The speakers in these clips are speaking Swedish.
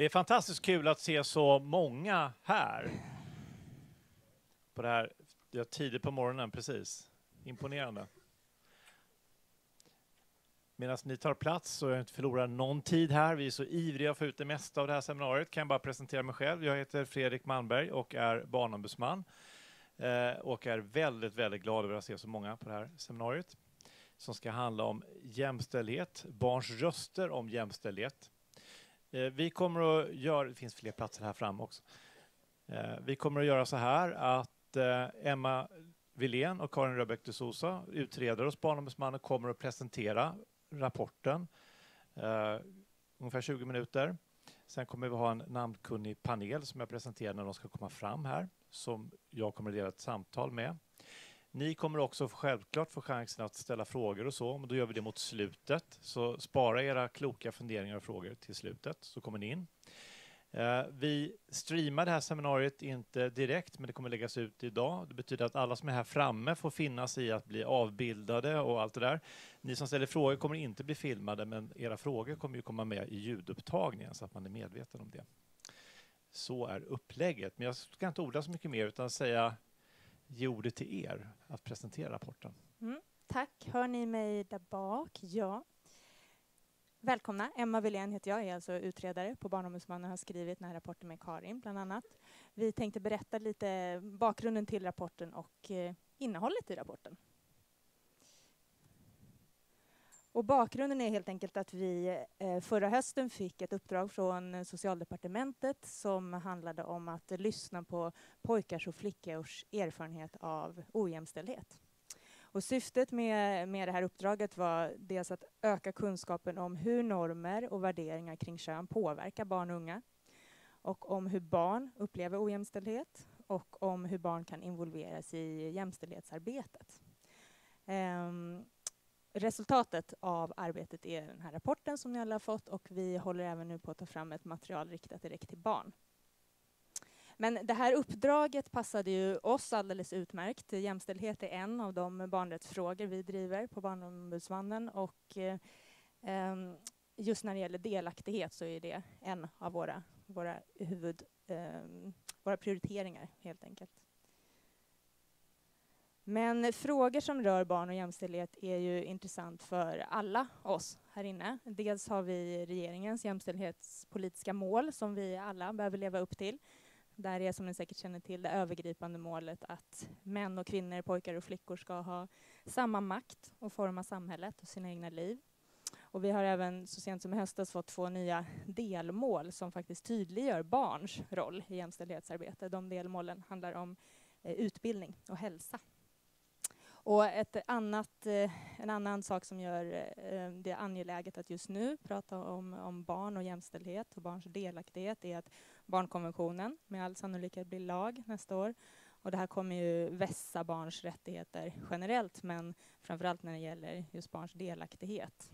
Det är fantastiskt kul att se så många här. På det här, ja, tidigt på morgonen, precis. Imponerande. Medan ni tar plats så jag inte förlorar någon tid här. Vi är så ivriga att få ut det mesta av det här seminariet. Kan jag bara presentera mig själv. Jag heter Fredrik Malmberg och är barnombudsman. Eh, och är väldigt, väldigt glad över att se så många på det här seminariet som ska handla om jämställdhet, barns röster om jämställdhet. Eh, vi kommer att göra, det finns fler platser här fram också. Eh, vi kommer att göra så här att eh, Emma Wilén och Karin Röbeck de Sosa, utredare hos Barnombudsmannen, kommer att presentera rapporten ungefär 20 minuter. Sen kommer vi ha en namnkunnig panel som jag presenterar när de ska komma fram här, som jag kommer att dela ett samtal med. Ni kommer också självklart få chansen att ställa frågor och så, men då gör vi det mot slutet. Så spara era kloka funderingar och frågor till slutet, så kommer ni in. Eh, vi streamar det här seminariet inte direkt, men det kommer läggas ut idag. Det betyder att alla som är här framme får finnas i att bli avbildade och allt det där. Ni som ställer frågor kommer inte bli filmade, men era frågor kommer ju komma med i ljudupptagningen så att man är medveten om det. Så är upplägget. Men jag ska inte orda så mycket mer utan säga ge ordet till er att presentera rapporten. Mm, tack. Hör ni mig där bak? Ja. Välkomna. Emma Wilén heter jag, jag är alltså utredare på Barnombudsmannen och har skrivit den här rapporten med Karin bland annat. Vi tänkte berätta lite bakgrunden till rapporten och eh, innehållet i rapporten. Och bakgrunden är helt enkelt att vi eh, förra hösten fick ett uppdrag från Socialdepartementet som handlade om att lyssna på pojkars och flickors erfarenhet av ojämställdhet. Och syftet med, med det här uppdraget var dels att öka kunskapen om hur normer och värderingar kring kön påverkar barn och unga och om hur barn upplever ojämställdhet och om hur barn kan involveras i jämställdhetsarbetet. Um, resultatet av arbetet är den här rapporten som ni alla har fått och vi håller även nu på att ta fram ett material riktat direkt till barn. Men det här uppdraget passade ju oss alldeles utmärkt. Jämställdhet är en av de barnrättsfrågor vi driver på Barnombudsmannen och eh, ehm, just när det gäller delaktighet så är det en av våra, våra huvud, eh, våra prioriteringar helt enkelt. Men frågor som rör barn och jämställdhet är ju intressant för alla oss här inne. Dels har vi regeringens jämställdhetspolitiska mål som vi alla behöver leva upp till. Där är, som ni säkert känner till, det övergripande målet att män och kvinnor, pojkar och flickor ska ha samma makt och forma samhället och sina egna liv. Och vi har även så sent som i höstas fått två nya delmål som faktiskt tydliggör barns roll i jämställdhetsarbete. De delmålen handlar om eh, utbildning och hälsa. Och ett annat, eh, en annan sak som gör eh, eh, det angeläget att just nu prata om, om barn och jämställdhet och barns delaktighet är att barnkonventionen med all sannolikhet blir lag nästa år. Och det här kommer ju vässa barns rättigheter generellt men framförallt när det gäller just barns delaktighet.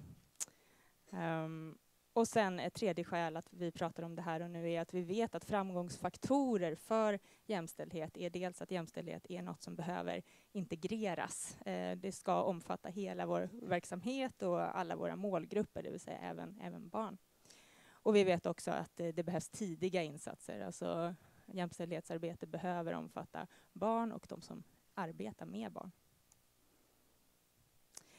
Um, och sen ett tredje skäl att vi pratar om det här och nu är att vi vet att framgångsfaktorer för jämställdhet är dels att jämställdhet är något som behöver integreras. Eh, det ska omfatta hela vår verksamhet och alla våra målgrupper, det vill säga även, även barn. Och vi vet också att det, det behövs tidiga insatser. Alltså jämställdhetsarbete behöver omfatta barn och de som arbetar med barn.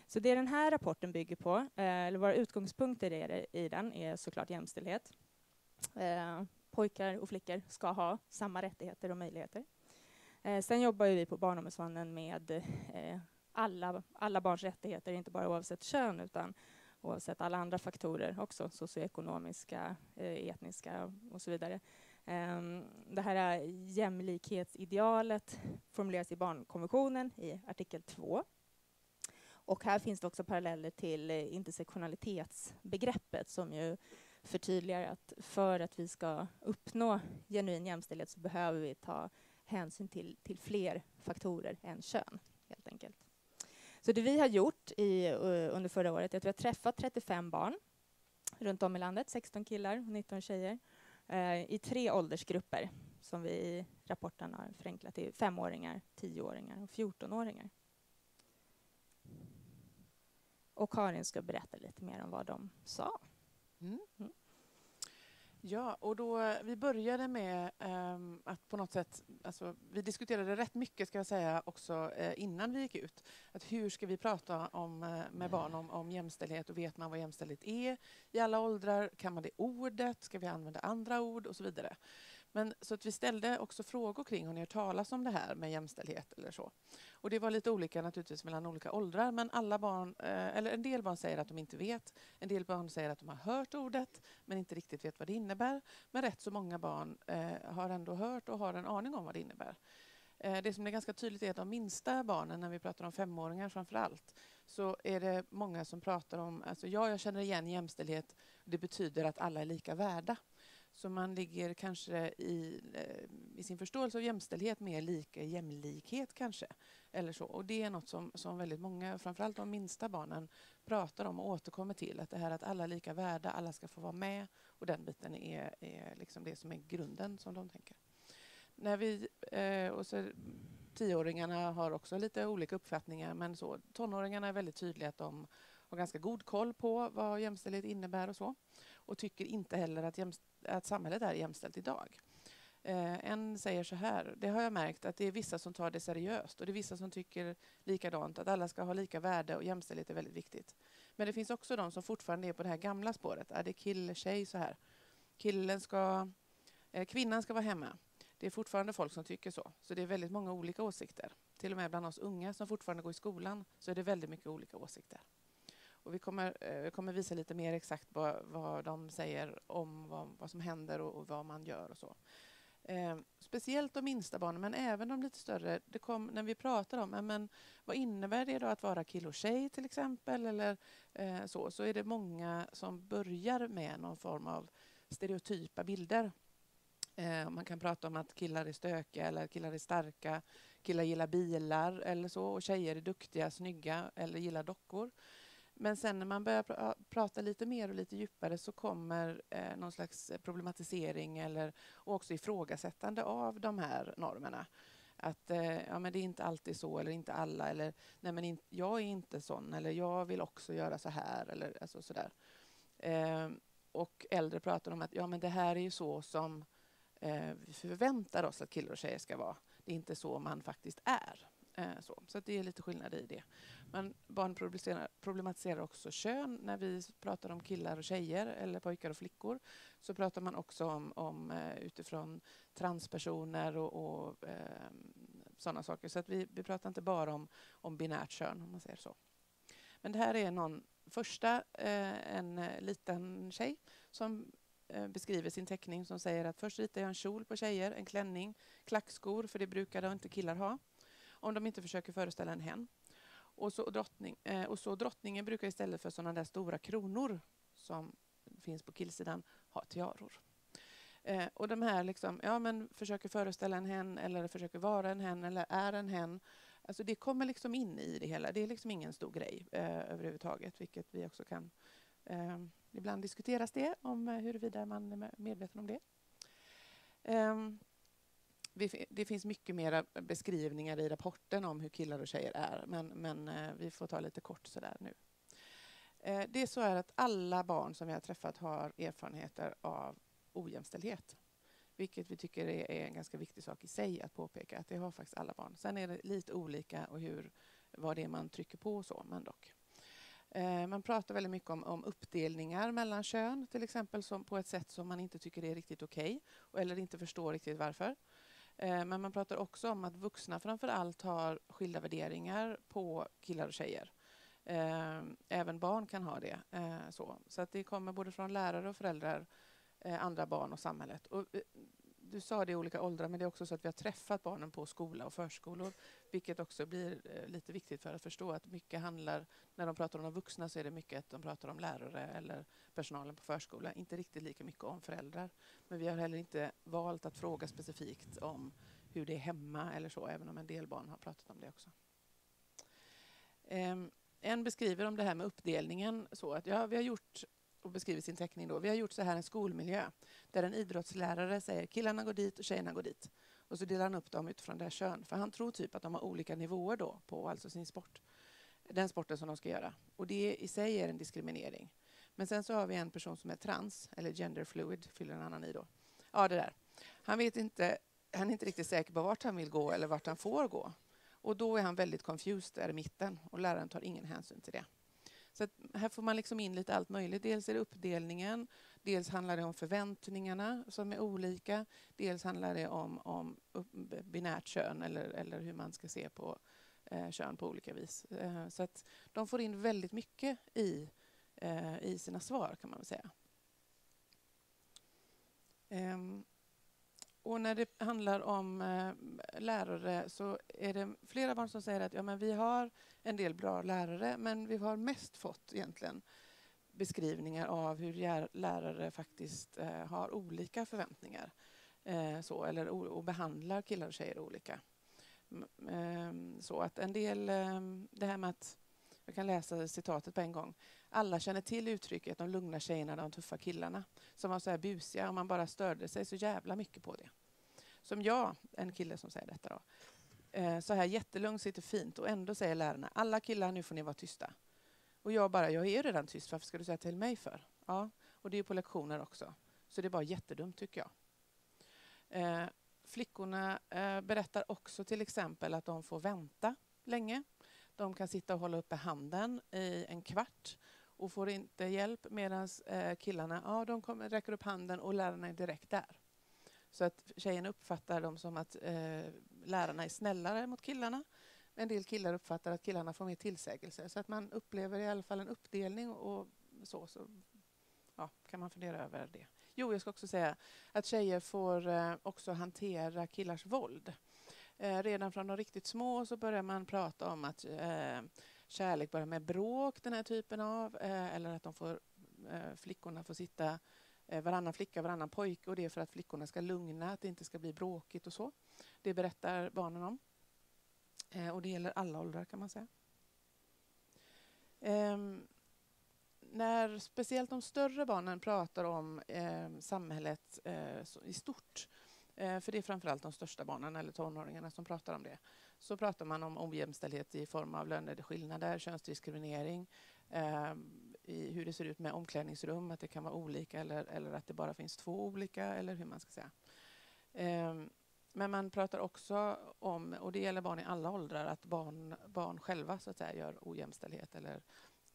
Så det den här rapporten bygger på, eh, eller våra utgångspunkter är i den, är såklart jämställdhet. Eh, pojkar och flickor ska ha samma rättigheter och möjligheter. Eh, sen jobbar vi på Barnombudsmannen med alla, alla barns rättigheter, inte bara oavsett kön utan oavsett alla andra faktorer också, socioekonomiska, etniska och så vidare. Ehm, det här jämlikhetsidealet formuleras i barnkonventionen i artikel 2 och här finns det också paralleller till eh, intersektionalitetsbegreppet som ju förtydligar att för att vi ska uppnå genuin jämställdhet så behöver vi ta hänsyn till, till fler faktorer än kön, helt enkelt. Så det vi har gjort i, eh, under förra året är att vi har träffat 35 barn runt om i landet, 16 killar och 19 tjejer, eh, i tre åldersgrupper som vi i rapporten har förenklat till femåringar, tioåringar och 14-åringar. Och Karin ska berätta lite mer om vad de sa. Mm. Mm. Ja, och då, vi började med um, att på något sätt, alltså, vi diskuterade rätt mycket ska jag säga också uh, innan vi gick ut. Att hur ska vi prata om, uh, med barn om, om jämställdhet och vet man vad jämställdhet är i alla åldrar? Kan man det ordet? Ska vi använda andra ord och så vidare? Men så att vi ställde också frågor kring, har ni hört talas om det här med jämställdhet eller så? Och det var lite olika naturligtvis mellan olika åldrar, men alla barn, eh, eller en del barn säger att de inte vet. En del barn säger att de har hört ordet, men inte riktigt vet vad det innebär. Men rätt så många barn eh, har ändå hört och har en aning om vad det innebär. Eh, det som är ganska tydligt är att de minsta barnen, när vi pratar om femåringar framför allt, så är det många som pratar om, alltså ja, jag känner igen jämställdhet, det betyder att alla är lika värda. Så man ligger kanske i, eh, i sin förståelse av jämställdhet mer lika jämlikhet kanske. Eller så. Och det är något som, som väldigt många, framförallt de minsta barnen, pratar om och återkommer till. Att det här att alla är lika värda, alla ska få vara med. Och den biten är, är liksom det som är grunden som de tänker. När vi, eh, och så, tioåringarna har också lite olika uppfattningar men så, tonåringarna är väldigt tydliga att de har ganska god koll på vad jämställdhet innebär och så. Och tycker inte heller att, att samhället är jämställt idag. Eh, en säger så här, det har jag märkt att det är vissa som tar det seriöst och det är vissa som tycker likadant, att alla ska ha lika värde och jämställdhet är väldigt viktigt. Men det finns också de som fortfarande är på det här gamla spåret. Är det kille, tjej så här? Killen ska, eh, kvinnan ska vara hemma. Det är fortfarande folk som tycker så. Så det är väldigt många olika åsikter. Till och med bland oss unga som fortfarande går i skolan så är det väldigt mycket olika åsikter. Och vi kommer, eh, kommer visa lite mer exakt vad, vad de säger om vad, vad som händer och, och, vad man gör och så. Eh, speciellt de minsta barnen, men även de lite större. Det kom, när vi pratar om men, vad innebär det då att vara kille och tjej till exempel, eller eh, så, så är det många som börjar med någon form av stereotypa bilder. Eh, man kan prata om att killar är stökiga eller killar är starka, killar gillar bilar eller så och tjejer är duktiga, snygga eller gillar dockor. Men sen när man börjar pr prata lite mer och lite djupare så kommer eh, någon slags eh, problematisering eller och också ifrågasättande av de här normerna. Att eh, ja, men det är inte alltid så, eller inte alla, eller nej, men in, jag är inte sån, eller jag vill också göra så här, eller alltså sådär. Eh, och äldre pratar om att ja, men det här är ju så som eh, vi förväntar oss att killar och tjejer ska vara. Det är inte så man faktiskt är. Eh, så så det är lite skillnad i det. Men barn problematiserar också kön. När vi pratar om killar och tjejer eller pojkar och flickor så pratar man också om, om eh, utifrån transpersoner och, och eh, sådana saker. Så att vi, vi pratar inte bara om, om binärt kön, om man säger så. Men det här är någon första, eh, en eh, liten tjej som beskriver sin teckning som säger att först ritar jag en kjol på tjejer, en klänning, klackskor, för det brukade inte killar ha om de inte försöker föreställa en hen. Och så, drottning, eh, och så drottningen brukar istället för sådana där stora kronor som finns på killsidan ha tiaror. Eh, och de här liksom, ja men försöker föreställa en hen eller försöker vara en hen eller är en hen. Alltså det kommer liksom in i det hela. Det är liksom ingen stor grej eh, överhuvudtaget, vilket vi också kan eh, Ibland diskuteras det om eh, huruvida man är medveten om det. Um, det finns mycket mer beskrivningar i rapporten om hur killar och tjejer är, men, men eh, vi får ta lite kort sådär nu. Eh, det är så här att alla barn som vi har träffat har erfarenheter av ojämställdhet. Vilket vi tycker är, en ganska viktig sak i sig att påpeka, att det har faktiskt alla barn. Sen är det lite olika och hur, vad det är man trycker på och så, men dock. Eh, man pratar väldigt mycket om, om uppdelningar mellan kön, till exempel som på ett sätt som man inte tycker är riktigt okej, okay, eller inte förstår riktigt varför. Eh, men man pratar också om att vuxna framför allt har skilda värderingar på killar och tjejer. Eh, även barn kan ha det. Eh, så så att det kommer både från lärare och föräldrar, andra barn och samhället. Och du sa det i olika åldrar, men det är också så att vi har träffat barnen på skola och förskolor, vilket också blir eh, lite viktigt för att förstå att mycket handlar, när de pratar om de vuxna så är det mycket att de pratar om lärare eller personalen på förskola, inte riktigt lika mycket om föräldrar. Men vi har heller inte valt att fråga specifikt om hur det är hemma eller så, även om en del barn har pratat om det också. Um, en beskriver om det här med uppdelningen så att ja, vi har gjort och beskriver sin teckning då. Vi har gjort så här en skolmiljö där en idrottslärare säger killarna går dit och tjejerna går dit. Och så delar han upp dem utifrån deras kön. För han tror typ att de har olika nivåer då på alltså sin sport. Den sporten som de ska göra. Och det i sig är en diskriminering. Men sen så har vi en person som är trans, eller gender fluid, fyller en annan i då. Ja, det där. Han vet inte, han är inte riktigt säker på vart han vill gå eller vart han får gå. Och då är han väldigt confused där i mitten och läraren tar ingen hänsyn till det. Så här får man liksom in lite allt möjligt. Dels är det uppdelningen, dels handlar det om förväntningarna som är olika, dels handlar det om, om binärt kön eller, eller hur man ska se på eh, kön på olika vis. Eh, så att de får in väldigt mycket i, eh, i sina svar kan man väl säga. Um, och när det handlar om eh, lärare så är det flera barn som säger att ja, men vi har en del bra lärare men vi har mest fått egentligen beskrivningar av hur lärare faktiskt eh, har olika förväntningar eh, så, eller och behandlar killar och tjejer olika. Ehm, så att en del, ehm, det här med att, jag kan läsa citatet på en gång. Alla känner till uttrycket de lugna tjejerna, de tuffa killarna. Som var så här busiga och man bara störde sig så jävla mycket på det. Som jag, en kille som säger detta då. Eh, så här jättelugnt, sitter fint och ändå säger lärarna alla killar nu får ni vara tysta. Och jag bara, jag är ju redan tyst, varför ska du säga till mig för? Ja, och det är på lektioner också. Så det är bara jättedumt tycker jag. Eh, flickorna eh, berättar också till exempel att de får vänta länge. De kan sitta och hålla uppe handen i en kvart och får inte hjälp medan eh, killarna ja, de kommer, räcker upp handen och lärarna är direkt där. Så att tjejerna uppfattar dem som att eh, lärarna är snällare mot killarna. En del killar uppfattar att killarna får mer tillsägelse. Så att man upplever i alla fall en uppdelning och så, så ja, kan man fundera över det. Jo, jag ska också säga att tjejer får eh, också hantera killars våld. Eh, redan från de riktigt små så börjar man prata om att eh, kärlek börjar med bråk, den här typen av, eh, eller att de får, eh, flickorna får sitta eh, varannan flicka, varannan pojke och det är för att flickorna ska lugna, att det inte ska bli bråkigt och så. Det berättar barnen om. Och det gäller alla åldrar kan man säga. Um, när speciellt de större barnen pratar om eh, samhället eh, i stort, eh, för det är framförallt de största barnen eller tonåringarna som pratar om det, så pratar man om ojämställdhet i form av löneskillnader, könsdiskriminering, eh, i hur det ser ut med omklädningsrum, att det kan vara olika eller, eller att det bara finns två olika, eller hur man ska säga. Eh, men man pratar också om, och det gäller barn i alla åldrar, att barn, barn själva så att säga, gör ojämställdhet eller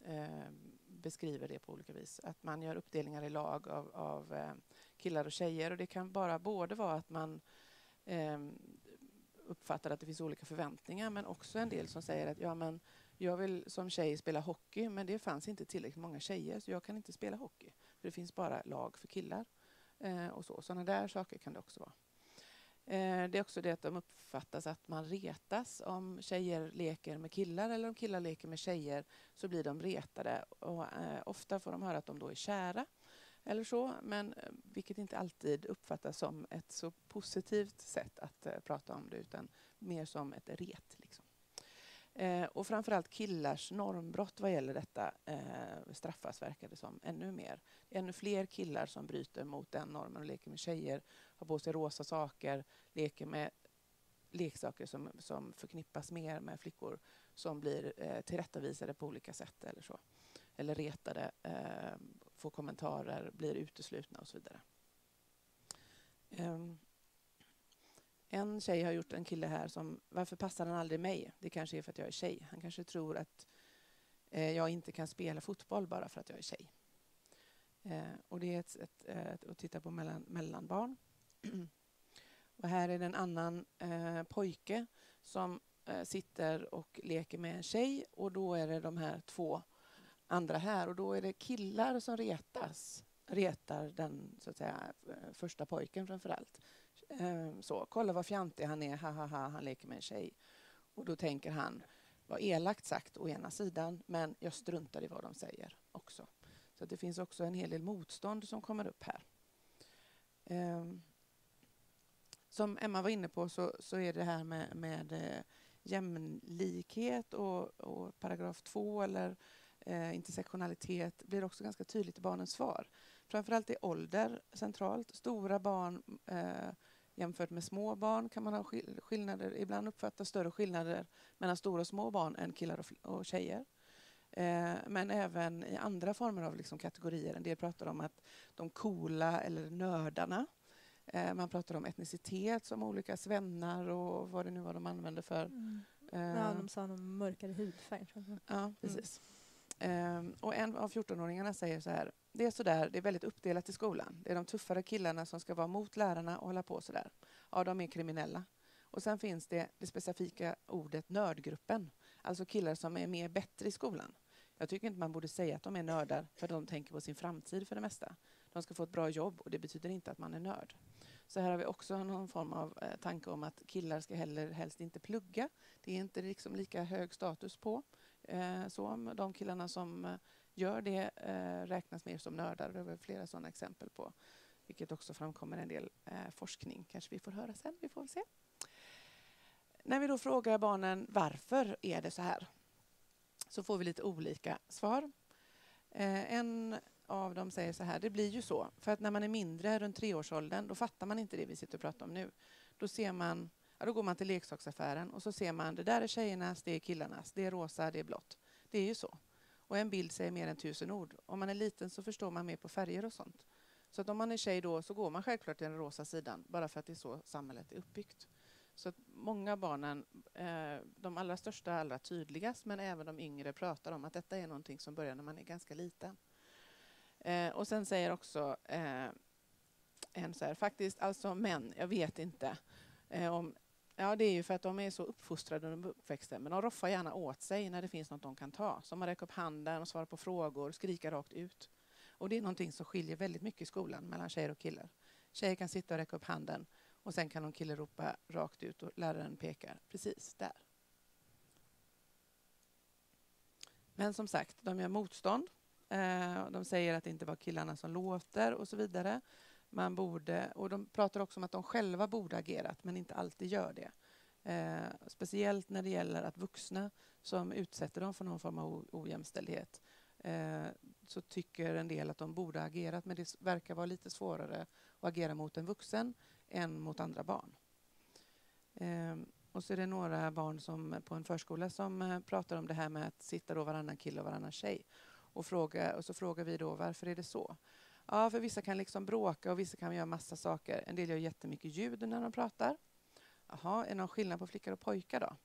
eh, beskriver det på olika vis. Att man gör uppdelningar i lag av, av eh, killar och tjejer. Och det kan bara både vara att man eh, uppfattar att det finns olika förväntningar men också en del som säger att ja, men jag vill som tjej spela hockey men det fanns inte tillräckligt många tjejer så jag kan inte spela hockey. För Det finns bara lag för killar. Eh, och så. Sådana där saker kan det också vara. Eh, det är också det att de uppfattas att man retas. Om tjejer leker med killar eller om killar leker med tjejer så blir de retade. Och, eh, ofta får de höra att de då är kära eller så, men eh, vilket inte alltid uppfattas som ett så positivt sätt att eh, prata om det utan mer som ett ret. Liksom. Eh, och framförallt killars normbrott vad gäller detta eh, straffas, verkar det som, ännu mer. Ännu fler killar som bryter mot den normen och leker med tjejer, har på sig rosa saker, leker med leksaker som, som förknippas mer med flickor som blir eh, tillrättavisade på olika sätt eller så. Eller retade, eh, får kommentarer, blir uteslutna och så vidare. Um, en tjej har gjort en kille här som, varför passar han aldrig mig? Det kanske är för att jag är tjej. Han kanske tror att eh, jag inte kan spela fotboll bara för att jag är tjej. Eh, och det är ett sätt eh, att titta på mellan, mellanbarn. och här är det en annan eh, pojke som eh, sitter och leker med en tjej och då är det de här två andra här och då är det killar som retas retar den så att säga, eh, första pojken framför allt. Ehm, så, kolla vad fjantig han är, ha, ha, ha, han leker med en tjej. Och då tänker han, vad elakt sagt å ena sidan, men jag struntar i vad de säger också. Så det finns också en hel del motstånd som kommer upp här. Ehm, som Emma var inne på så, så är det här med, med eh, jämlikhet och, och paragraf 2 eller eh, intersektionalitet blir också ganska tydligt i barnens svar. Framförallt är ålder centralt. Stora barn eh, Jämfört med små barn kan man ha skillnader, ibland uppfatta större skillnader mellan stora och små barn än killar och, och tjejer. Eh, men även i andra former av liksom kategorier. En del pratar om att de coola eller nördarna. Eh, man pratar om etnicitet som olika svennar och vad det nu var de använde för. Mm. Eh, Ja, de sa någon mörkare hudfärg. Ja, precis. Um, och en av 14-åringarna säger så här. Det är så där, det är väldigt uppdelat i skolan. Det är de tuffare killarna som ska vara mot lärarna och hålla på så där. Ja, de är kriminella. Och sen finns det det specifika ordet nördgruppen. Alltså killar som är mer bättre i skolan. Jag tycker inte man borde säga att de är nördar för de tänker på sin framtid för det mesta. De ska få ett bra jobb och det betyder inte att man är nörd. Så här har vi också någon form av eh, tanke om att killar ska heller helst inte plugga. Det är inte liksom lika hög status på. Eh, så de killarna som eh, gör det eh, räknas mer som nördar. Det har flera sådana exempel på. Vilket också framkommer en del eh, forskning. Kanske vi får höra sen. Vi får väl se. När vi då frågar barnen varför är det så här så får vi lite olika svar. Eh, en av dem säger så här, det blir ju så. För att när man är mindre, runt treårsåldern, då fattar man inte det vi sitter och pratar om nu. Då ser man, ja, då går man till leksaksaffären och så ser man, det där är tjejernas, det är killarnas, det är rosa, det är blått. Det är ju så. Och en bild säger mer än tusen ord. Om man är liten så förstår man mer på färger och sånt. Så att om man är tjej då så går man självklart till den rosa sidan, bara för att det är så samhället är uppbyggt. Så att många barnen, eh, de allra största allra tydligast, men även de yngre pratar om att detta är någonting som börjar när man är ganska liten. Eh, och sen säger också eh, en så här, faktiskt, alltså män, jag vet inte eh, om Ja, det är ju för att de är så uppfostrade under uppväxten. Men de roffar gärna åt sig när det finns något de kan ta. Som att räcka upp handen och svara på frågor, skrika rakt ut. Och det är någonting som skiljer väldigt mycket i skolan mellan tjejer och killar. Tjejer kan sitta och räcka upp handen och sen kan någon kille ropa rakt ut och läraren pekar precis där. Men som sagt, de gör motstånd. Eh, de säger att det inte var killarna som låter och så vidare. Man borde, och de pratar också om att de själva borde agerat, men inte alltid gör det. Eh, speciellt när det gäller att vuxna som utsätter dem för någon form av ojämställdhet eh, så tycker en del att de borde ha agerat, men det verkar vara lite svårare att agera mot en vuxen än mot andra barn. Eh, och så är det några barn som, på en förskola som eh, pratar om det här med att sitta då varannan kille och varannan tjej. Och, fråga, och så frågar vi då varför är det så? Ja, för vissa kan liksom bråka och vissa kan göra massa saker. En del gör jättemycket ljud när de pratar. Jaha, är det någon skillnad på flickor och pojkar då?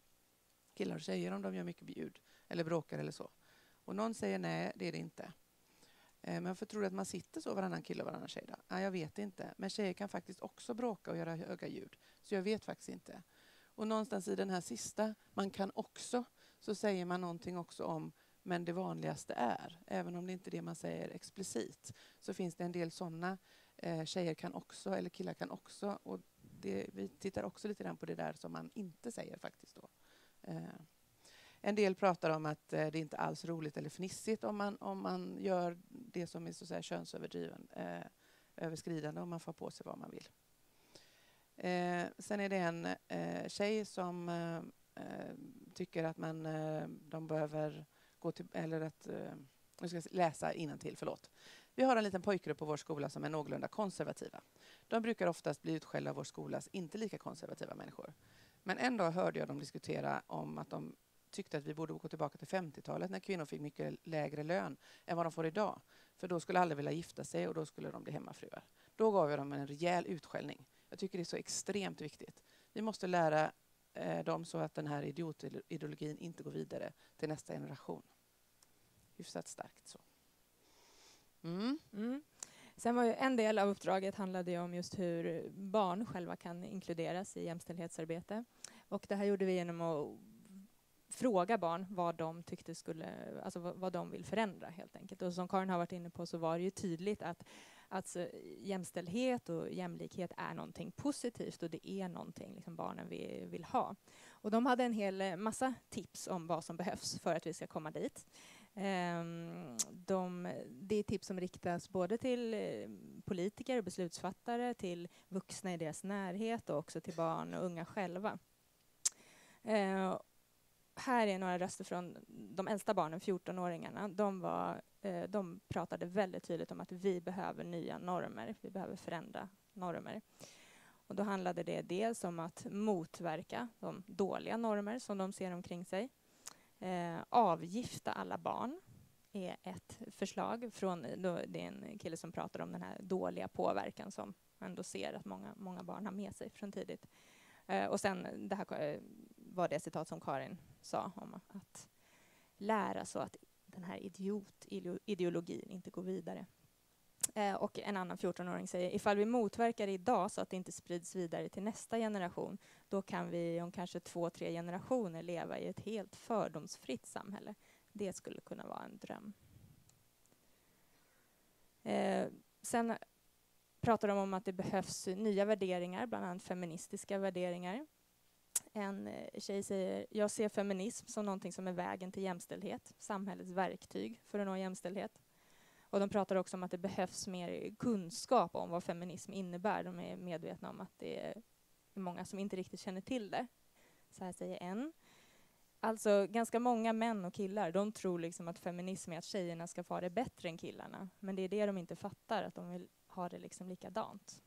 Killar och tjejer om de gör mycket ljud eller bråkar eller så. Och någon säger nej, det är det inte. Eh, men varför tror du att man sitter så varannan kille och varannan tjej då? Ja, jag vet inte. Men tjejer kan faktiskt också bråka och göra höga ljud. Så jag vet faktiskt inte. Och någonstans i den här sista, man kan också, så säger man någonting också om men det vanligaste är, även om det inte är det man säger explicit, så finns det en del sådana. Eh, tjejer kan också, eller killar kan också. Och det, vi tittar också lite grann på det där som man inte säger faktiskt. Då. Eh, en del pratar om att eh, det inte alls är roligt eller fnissigt om man, om man gör det som är så att säga, könsöverdriven, eh, överskridande, om man får på sig vad man vill. Eh, sen är det en eh, tjej som eh, eh tycker att man, eh, de behöver gå till, eller att, eh, nu ska jag läsa till, förlåt. Vi har en liten pojkgrupp på vår skola som är någorlunda konservativa. De brukar oftast bli utskällda av vår skolas inte lika konservativa människor. Men en dag hörde jag dem diskutera om att de tyckte att vi borde gå tillbaka till 50-talet när kvinnor fick mycket lägre lön än vad de får idag. För då skulle alla vilja gifta sig och då skulle de bli hemmafruar. Då gav jag dem en rejäl utskällning. Jag tycker det är så extremt viktigt. Vi måste lära Eh, dem så att den här idiotideologin inte går vidare till nästa generation. Hyfsat starkt så. Mm. Mm. Sen var ju en del av uppdraget handlade ju om just hur barn själva kan inkluderas i jämställdhetsarbete. Och det här gjorde vi genom att fråga barn vad de tyckte skulle, alltså vad, vad de vill förändra helt enkelt. Och som Karin har varit inne på så var det ju tydligt att alltså, jämställdhet och jämlikhet är någonting positivt och det är någonting liksom barnen vill, vill ha. Och de hade en hel eh, massa tips om vad som behövs för att vi ska komma dit. Ehm, de, det är tips som riktas både till eh, politiker och beslutsfattare, till vuxna i deras närhet och också till barn och unga själva. Ehm, här är några röster från de äldsta barnen, 14-åringarna. De, var, Eh, de pratade väldigt tydligt om att vi behöver nya normer. Vi behöver förändra normer. Och då handlade det dels om att motverka de dåliga normer som de ser omkring sig. Eh, avgifta alla barn är ett förslag. Från, eh, då, det är en kille som pratar om den här dåliga påverkan som man ändå ser att många, många barn har med sig från tidigt. Eh, och sen det här eh, var det citat som Karin sa om att lära så att den här idiotideologin inte går vidare. Eh, och en annan 14-åring säger, ifall vi motverkar det idag så att det inte sprids vidare till nästa generation, då kan vi om kanske två, tre generationer leva i ett helt fördomsfritt samhälle. Det skulle kunna vara en dröm. Eh, sen pratar de om att det behövs nya värderingar, bland annat feministiska värderingar. En eh, tjej säger, jag ser feminism som någonting som är vägen till jämställdhet, samhällets verktyg för att nå jämställdhet. Och de pratar också om att det behövs mer kunskap om vad feminism innebär. De är medvetna om att det är många som inte riktigt känner till det. Så här säger en. Alltså ganska många män och killar, de tror liksom att feminism är att tjejerna ska få det bättre än killarna. Men det är det de inte fattar, att de vill ha det liksom likadant.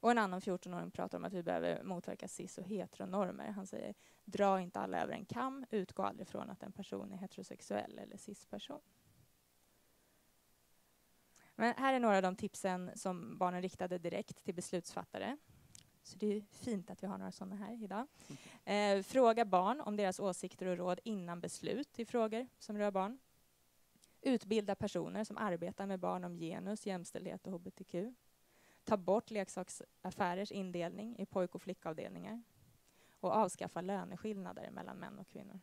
Och en annan 14-åring pratar om att vi behöver motverka cis och heteronormer. Han säger, dra inte alla över en kam, utgå aldrig från att en person är heterosexuell eller cis-person. Men här är några av de tipsen som barnen riktade direkt till beslutsfattare. Så det är fint att vi har några sådana här idag. Eh, fråga barn om deras åsikter och råd innan beslut i frågor som rör barn. Utbilda personer som arbetar med barn om genus, jämställdhet och hbtq. Ta bort leksaksaffärers indelning i pojk och flickavdelningar. Och avskaffa löneskillnader mellan män och kvinnor.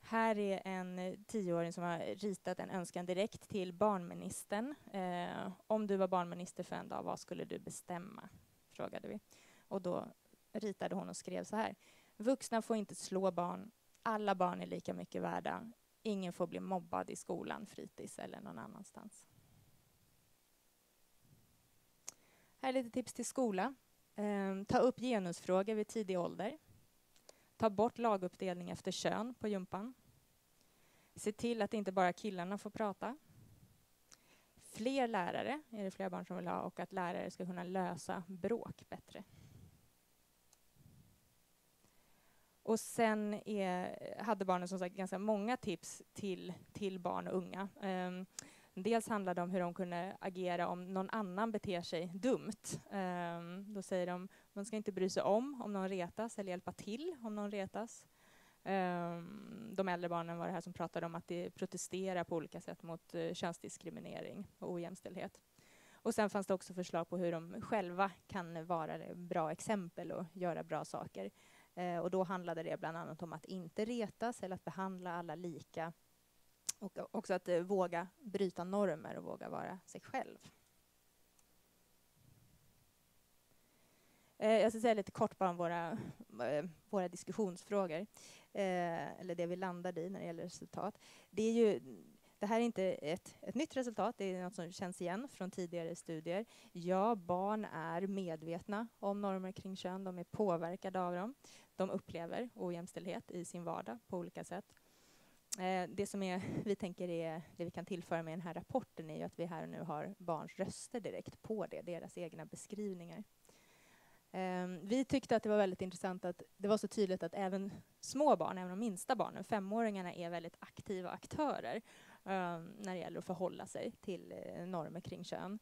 Här är en tioåring som har ritat en önskan direkt till barnministern. Eh, om du var barnminister för en dag, vad skulle du bestämma? Frågade vi. Och då ritade hon och skrev så här. Vuxna får inte slå barn. Alla barn är lika mycket värda. Ingen får bli mobbad i skolan, fritids eller någon annanstans. Här är lite tips till skola. Eh, ta upp genusfrågor vid tidig ålder. Ta bort laguppdelning efter kön på gympan. Se till att inte bara killarna får prata. Fler lärare är det flera barn som vill ha och att lärare ska kunna lösa bråk bättre. Och sen är, hade barnen som sagt ganska många tips till, till barn och unga. Um, dels handlade det om hur de kunde agera om någon annan beter sig dumt. Um, då säger de man ska inte bry sig om om någon retas eller hjälpa till om någon retas. Um, de äldre barnen var det här som pratade om att de protesterar på olika sätt mot uh, könsdiskriminering och ojämställdhet. Och sen fanns det också förslag på hur de själva kan vara bra exempel och göra bra saker. Uh, och då handlade det bland annat om att inte retas eller att behandla alla lika. Och också att eh, våga bryta normer och våga vara sig själv. Eh, jag ska säga lite kort bara om våra, eh, våra diskussionsfrågor eh, eller det vi landade i när det gäller resultat. Det, är ju, det här är inte ett, ett nytt resultat, det är något som känns igen från tidigare studier. Ja, barn är medvetna om normer kring kön, de är påverkade av dem. De upplever ojämställdhet i sin vardag på olika sätt. Eh, det som är, vi tänker är det vi kan tillföra med den här rapporten är ju att vi här och nu har barns röster direkt på det, deras egna beskrivningar. Ehm, vi tyckte att det var väldigt intressant att det var så tydligt att även små barn, även de minsta barnen, femåringarna, är väldigt aktiva aktörer ehm, när det gäller att förhålla sig till eh, normer kring kön.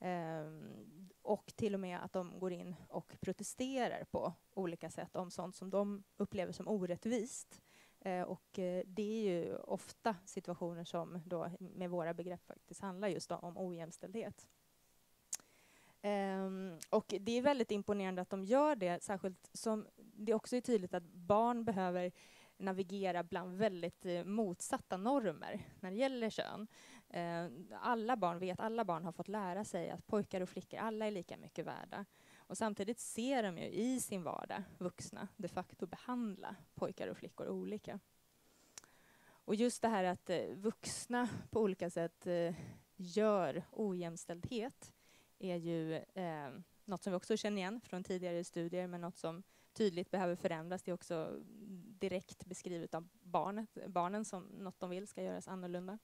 Ehm, och till och med att de går in och protesterar på olika sätt om sånt som de upplever som orättvist. Eh, och eh, det är ju ofta situationer som då med våra begrepp faktiskt handlar just om ojämställdhet. Um, och det är väldigt imponerande att de gör det, särskilt som det också är tydligt att barn behöver navigera bland väldigt eh, motsatta normer när det gäller kön. Ehm, alla barn vet, alla barn har fått lära sig att pojkar och flickor, alla är lika mycket värda. Och samtidigt ser de ju i sin vardag vuxna de facto behandla pojkar och flickor olika. Och just det här att eh, vuxna på olika sätt eh, gör ojämställdhet är ju eh, något som vi också känner igen från tidigare studier, men något som tydligt behöver förändras. Det är också direkt beskrivet av barnet, barnen som något de vill ska göras annorlunda.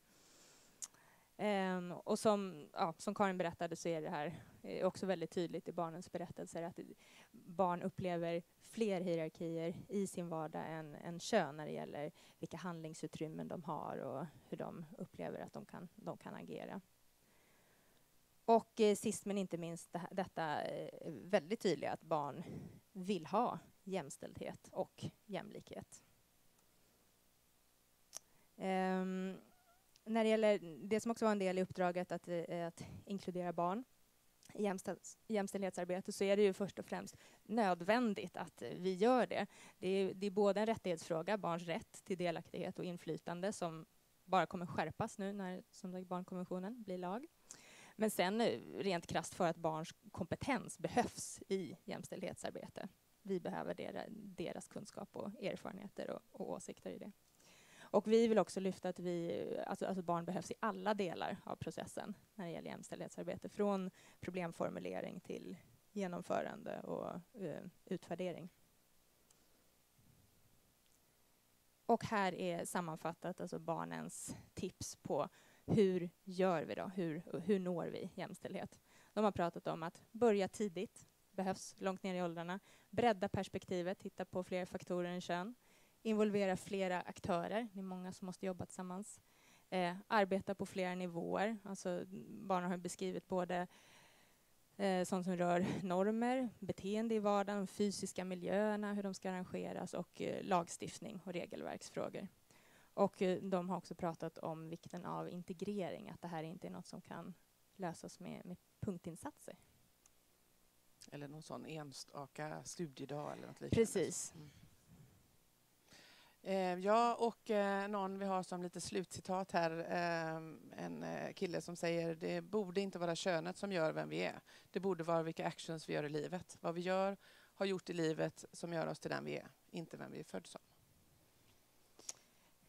Um, och som, ja, som Karin berättade så är det här eh, också väldigt tydligt i barnens berättelser att barn upplever fler hierarkier i sin vardag än, än kön när det gäller vilka handlingsutrymmen de har och hur de upplever att de kan, de kan agera. Och eh, sist men inte minst det, detta eh, väldigt tydliga att barn vill ha jämställdhet och jämlikhet. Um, när det gäller det som också var en del i uppdraget att, eh, att inkludera barn i jämställdhetsarbete så är det ju först och främst nödvändigt att vi gör det. Det är, det är både en rättighetsfråga, barns rätt till delaktighet och inflytande som bara kommer skärpas nu när som sagt, barnkonventionen blir lag. Men sen eh, rent krasst för att barns kompetens behövs i jämställdhetsarbete. Vi behöver deras kunskap och erfarenheter och, och åsikter i det. Och vi vill också lyfta att vi, alltså, alltså, barn behövs i alla delar av processen när det gäller jämställdhetsarbete, från problemformulering till genomförande och uh, utvärdering. Och här är sammanfattat alltså barnens tips på hur gör vi då? Hur, hur når vi jämställdhet? De har pratat om att börja tidigt, behövs långt ner i åldrarna, bredda perspektivet, titta på fler faktorer än kön, involvera flera aktörer, det är många som måste jobba tillsammans, eh, arbeta på flera nivåer, alltså barnen har beskrivit både eh, sånt som rör normer, beteende i vardagen, fysiska miljöerna, hur de ska arrangeras och eh, lagstiftning och regelverksfrågor. Och eh, de har också pratat om vikten av integrering, att det här inte är något som kan lösas med, med punktinsatser. Eller någon sån enstaka studiedag eller något liknande. Precis. Mm. Eh, ja, och eh, någon vi har som lite slutcitat här, eh, en eh, kille som säger det borde inte vara könet som gör vem vi är. Det borde vara vilka actions vi gör i livet. Vad vi gör, har gjort i livet som gör oss till den vi är, inte vem vi är född som.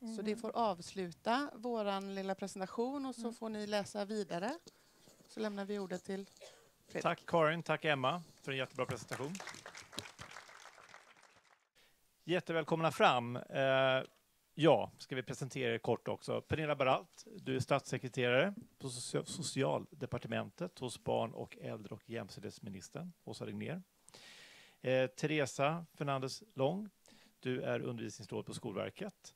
Mm. Så det får avsluta vår lilla presentation och så mm. får ni läsa vidare. Så lämnar vi ordet till Fredrik. Tack Karin, tack Emma för en jättebra presentation. Jättevälkomna fram. Eh, ja, ska vi presentera er kort också. Pernilla Baralt, du är statssekreterare på Socialdepartementet hos barn och äldre och jämställdhetsministern Åsa Regnér. Eh, Teresa Fernandes Lång, du är undervisningsråd på Skolverket.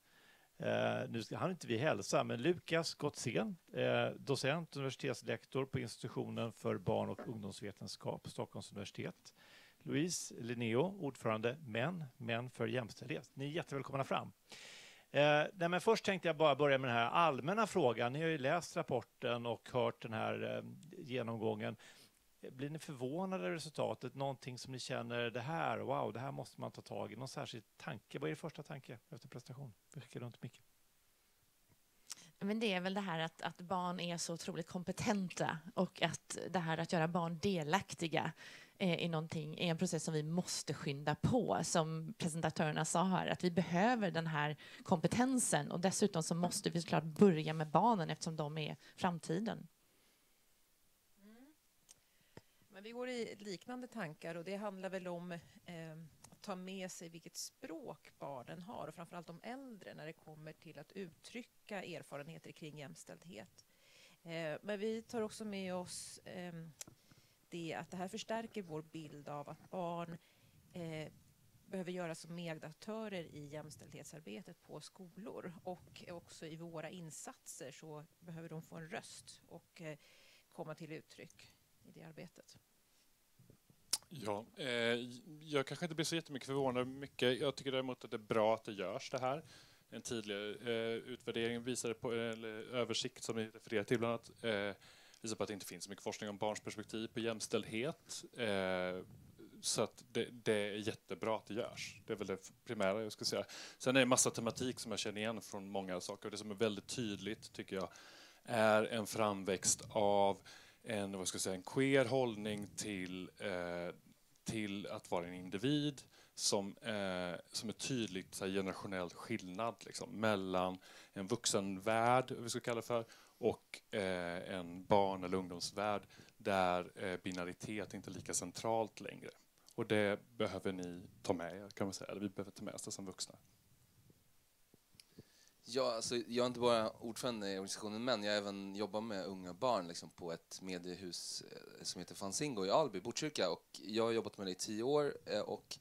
Eh, nu hann inte vi hälsa, men Lukas Gottsén, eh, docent, universitetslektor på institutionen för barn och ungdomsvetenskap, Stockholms universitet. Louise Linneo, ordförande Män, Män för jämställdhet. Ni är jättevälkomna fram. Eh, nej, men först tänkte jag bara börja med den här allmänna frågan. Ni har ju läst rapporten och hört den här eh, genomgången. Blir ni förvånade över resultatet? Någonting som ni känner, det här, wow, det här måste man ta tag i. Någon särskild tanke? Vad är er första tanke efter prestation? Vi skickar runt mycket. Men det är väl det här att, att barn är så otroligt kompetenta och att det här att göra barn delaktiga Eh, är, någonting, är en process som vi måste skynda på. Som presentatörerna sa här, att vi behöver den här kompetensen och dessutom så måste vi såklart börja med barnen eftersom de är framtiden. Mm. Men vi går i liknande tankar och det handlar väl om eh, att ta med sig vilket språk barnen har och framförallt de äldre när det kommer till att uttrycka erfarenheter kring jämställdhet. Eh, men vi tar också med oss eh, det att det här förstärker vår bild av att barn eh, behöver göras som medaktörer i jämställdhetsarbetet på skolor och också i våra insatser så behöver de få en röst och eh, komma till uttryck i det arbetet. Ja, eh, jag kanske inte blir så jättemycket förvånad. Mycket. Jag tycker däremot att det är bra att det görs det här. En tidigare eh, utvärdering visade på, eller översikt som ni refererar till bland annat, eh, visar på att det inte finns så mycket forskning om barns perspektiv på jämställdhet. Eh, så att det, det, är jättebra att det görs. Det är väl det primära jag ska säga. Sen är det en massa tematik som jag känner igen från många saker. Det som är väldigt tydligt tycker jag är en framväxt av en, vad ska jag säga, en queer hållning till, eh, till att vara en individ som, eh, som är tydligt så här, generationell skillnad liksom, mellan en vuxenvärld, vi ska kalla det för, och eh, en barn eller ungdomsvärld där eh, binaritet inte är lika centralt längre. Och det behöver ni ta med er, kan man säga. vi behöver ta med oss det som vuxna. Ja, alltså, jag är inte bara ordförande i organisationen MÄN. jag även jobbar med unga barn liksom, på ett mediehus eh, som heter Fanzingo i Alby, Botkyrka. Och jag har jobbat med det i tio år eh, och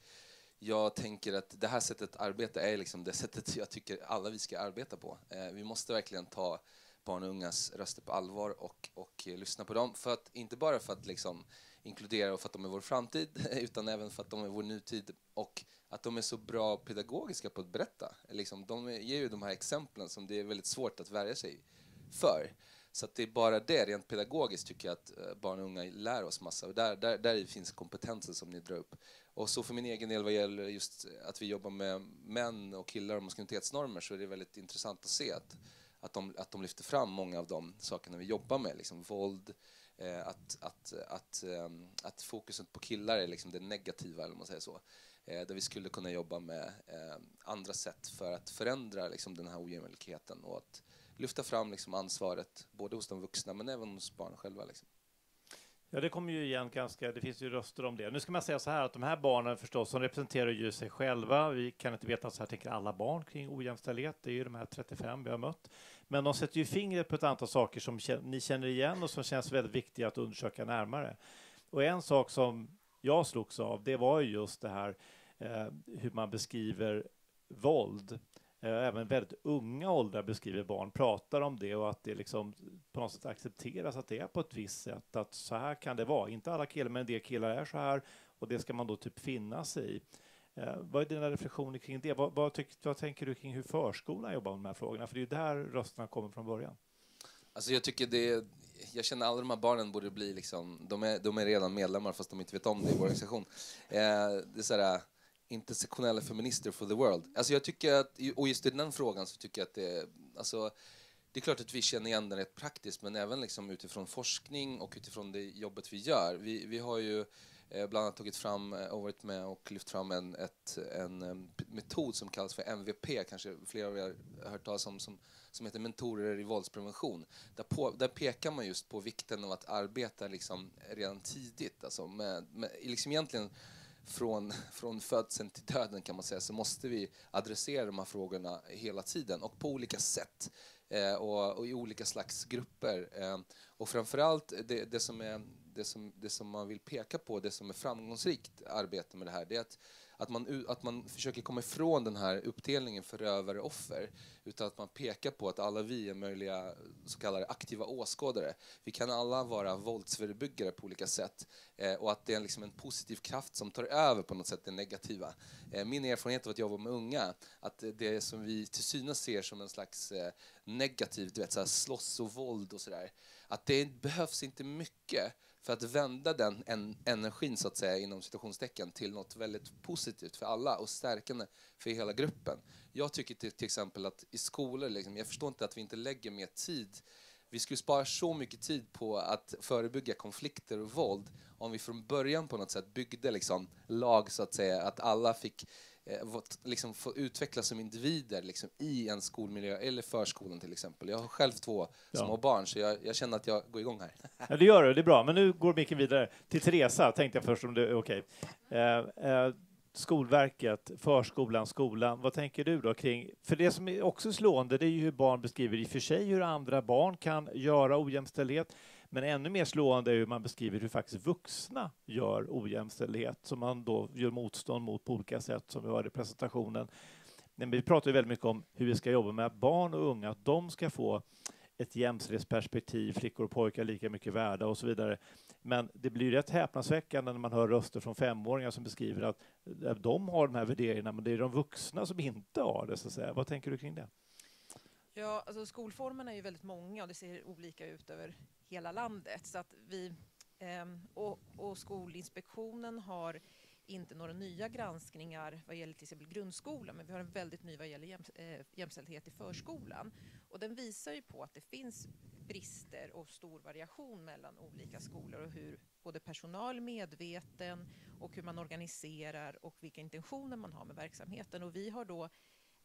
jag tänker att det här sättet att arbeta är liksom det sättet jag tycker alla vi ska arbeta på. Eh, vi måste verkligen ta barn och ungas röster på allvar och, och eh, lyssna på dem. För att, inte bara för att liksom, inkludera och för att de är vår framtid utan även för att de är vår nutid och att de är så bra pedagogiska på att berätta. Liksom, de ger ju de här exemplen som det är väldigt svårt att värja sig för. Så att det är bara det, rent pedagogiskt, tycker jag att eh, barn och unga lär oss massa. Och där, där, där finns kompetensen som ni drar upp. Och så för min egen del vad gäller just att vi jobbar med män och killar och maskulinitetsnormer så är det väldigt intressant att se att, att, de, att de lyfter fram många av de sakerna vi jobbar med. Liksom våld, eh, att, att, att, ehm, att fokuset på killar är liksom det negativa, eller man säger så. Eh, där vi skulle kunna jobba med eh, andra sätt för att förändra liksom, den här ojämlikheten och att lyfta fram liksom, ansvaret både hos de vuxna men även hos barnen själva. Liksom. Ja, det kommer ju igen ganska, det finns ju röster om det. Nu ska man säga så här att de här barnen förstås, som representerar ju sig själva. Vi kan inte veta så här tänker alla barn kring ojämställdhet. Det är ju de här 35 vi har mött. Men de sätter ju fingret på ett antal saker som ni känner igen och som känns väldigt viktiga att undersöka närmare. Och en sak som jag slogs av, det var ju just det här eh, hur man beskriver våld. Eh, även väldigt unga åldrar beskriver barn, pratar om det och att det liksom på något sätt accepteras att det är på ett visst sätt, att så här kan det vara. Inte alla killar, men en del killar är så här och det ska man då typ finna sig i. Eh, vad är dina reflektioner kring det? Vad, vad, tyck, vad tänker du kring hur förskolan jobbar med de här frågorna? För det är ju där rösterna kommer från början. Alltså jag tycker det jag känner alla de här barnen borde bli liksom, de är, de är redan medlemmar fast de inte vet om det i vår organisation. Eh, det är sådär, intersektionella feminister for the world. Alltså jag tycker att, och just i den frågan så tycker jag att det, alltså, det är klart att vi känner igen den rätt praktiskt men även liksom utifrån forskning och utifrån det jobbet vi gör. Vi, vi har ju eh, Eh, bland annat tagit fram eh, och varit med och lyft fram en, ett, en eh, metod som kallas för MVP, kanske flera av er har hört talas om, som som heter Mentorer i våldsprevention. Där, på, där pekar man just på vikten av att arbeta liksom redan tidigt. Alltså med, med, liksom egentligen från, från födseln till döden kan man säga så måste vi adressera de här frågorna hela tiden och på olika sätt eh, och, och, i olika slags grupper. Eh, och framförallt det, det, som är, det, som, det som man vill peka på, det som är framgångsrikt arbete med det här, det är att att man, att man försöker komma ifrån den här uppdelningen förövare och offer utan att man pekar på att alla vi är möjliga så kallade aktiva åskådare. Vi kan alla vara våldsförebyggare på olika sätt eh, och att det är liksom en positiv kraft som tar över på något sätt det negativa. Eh, min erfarenhet av att jobba med unga, att det som vi till synes ser som en slags eh, negativt, du vet, så här slåss och våld och sådär, att det behövs inte mycket för att vända den en, energin så att säga inom situationstecken till något väldigt positivt för alla och stärkande för hela gruppen. Jag tycker till, till exempel att i skolor, liksom, jag förstår inte att vi inte lägger mer tid vi skulle spara så mycket tid på att förebygga konflikter och våld om vi från början på något sätt byggde liksom lag så att säga, att alla fick eh, liksom få utvecklas som individer liksom, i en skolmiljö eller förskolan till exempel. Jag har själv två ja. små barn så jag, jag, känner att jag går igång här. Ja, det gör du, det är bra. Men nu går micken vidare till Teresa, tänkte jag först om det är okej. Okay. Eh, eh, Skolverket, förskolan, skolan. Vad tänker du då kring? För det som är också slående, det är ju hur barn beskriver i och för sig hur andra barn kan göra ojämställdhet. Men ännu mer slående är hur man beskriver hur faktiskt vuxna gör ojämställdhet, som man då gör motstånd mot på olika sätt, som vi hörde i presentationen. Men vi pratar ju väldigt mycket om hur vi ska jobba med att barn och unga, att de ska få ett jämställdhetsperspektiv, flickor och pojkar lika mycket värda och så vidare. Men det blir rätt häpnadsväckande när man hör röster från femåringar som beskriver att de har de här värderingarna, men det är de vuxna som inte har det. Så att säga. Vad tänker du kring det? Ja, alltså skolformerna är ju väldigt många och det ser olika ut över hela landet. Så att vi, ehm, och, och Skolinspektionen har inte några nya granskningar vad gäller till exempel grundskolan, men vi har en väldigt ny vad gäller jäm, eh, jämställdhet i förskolan. Och den visar ju på att det finns brister och stor variation mellan olika skolor och hur både personal är medveten och hur man organiserar och vilka intentioner man har med verksamheten. Och vi har då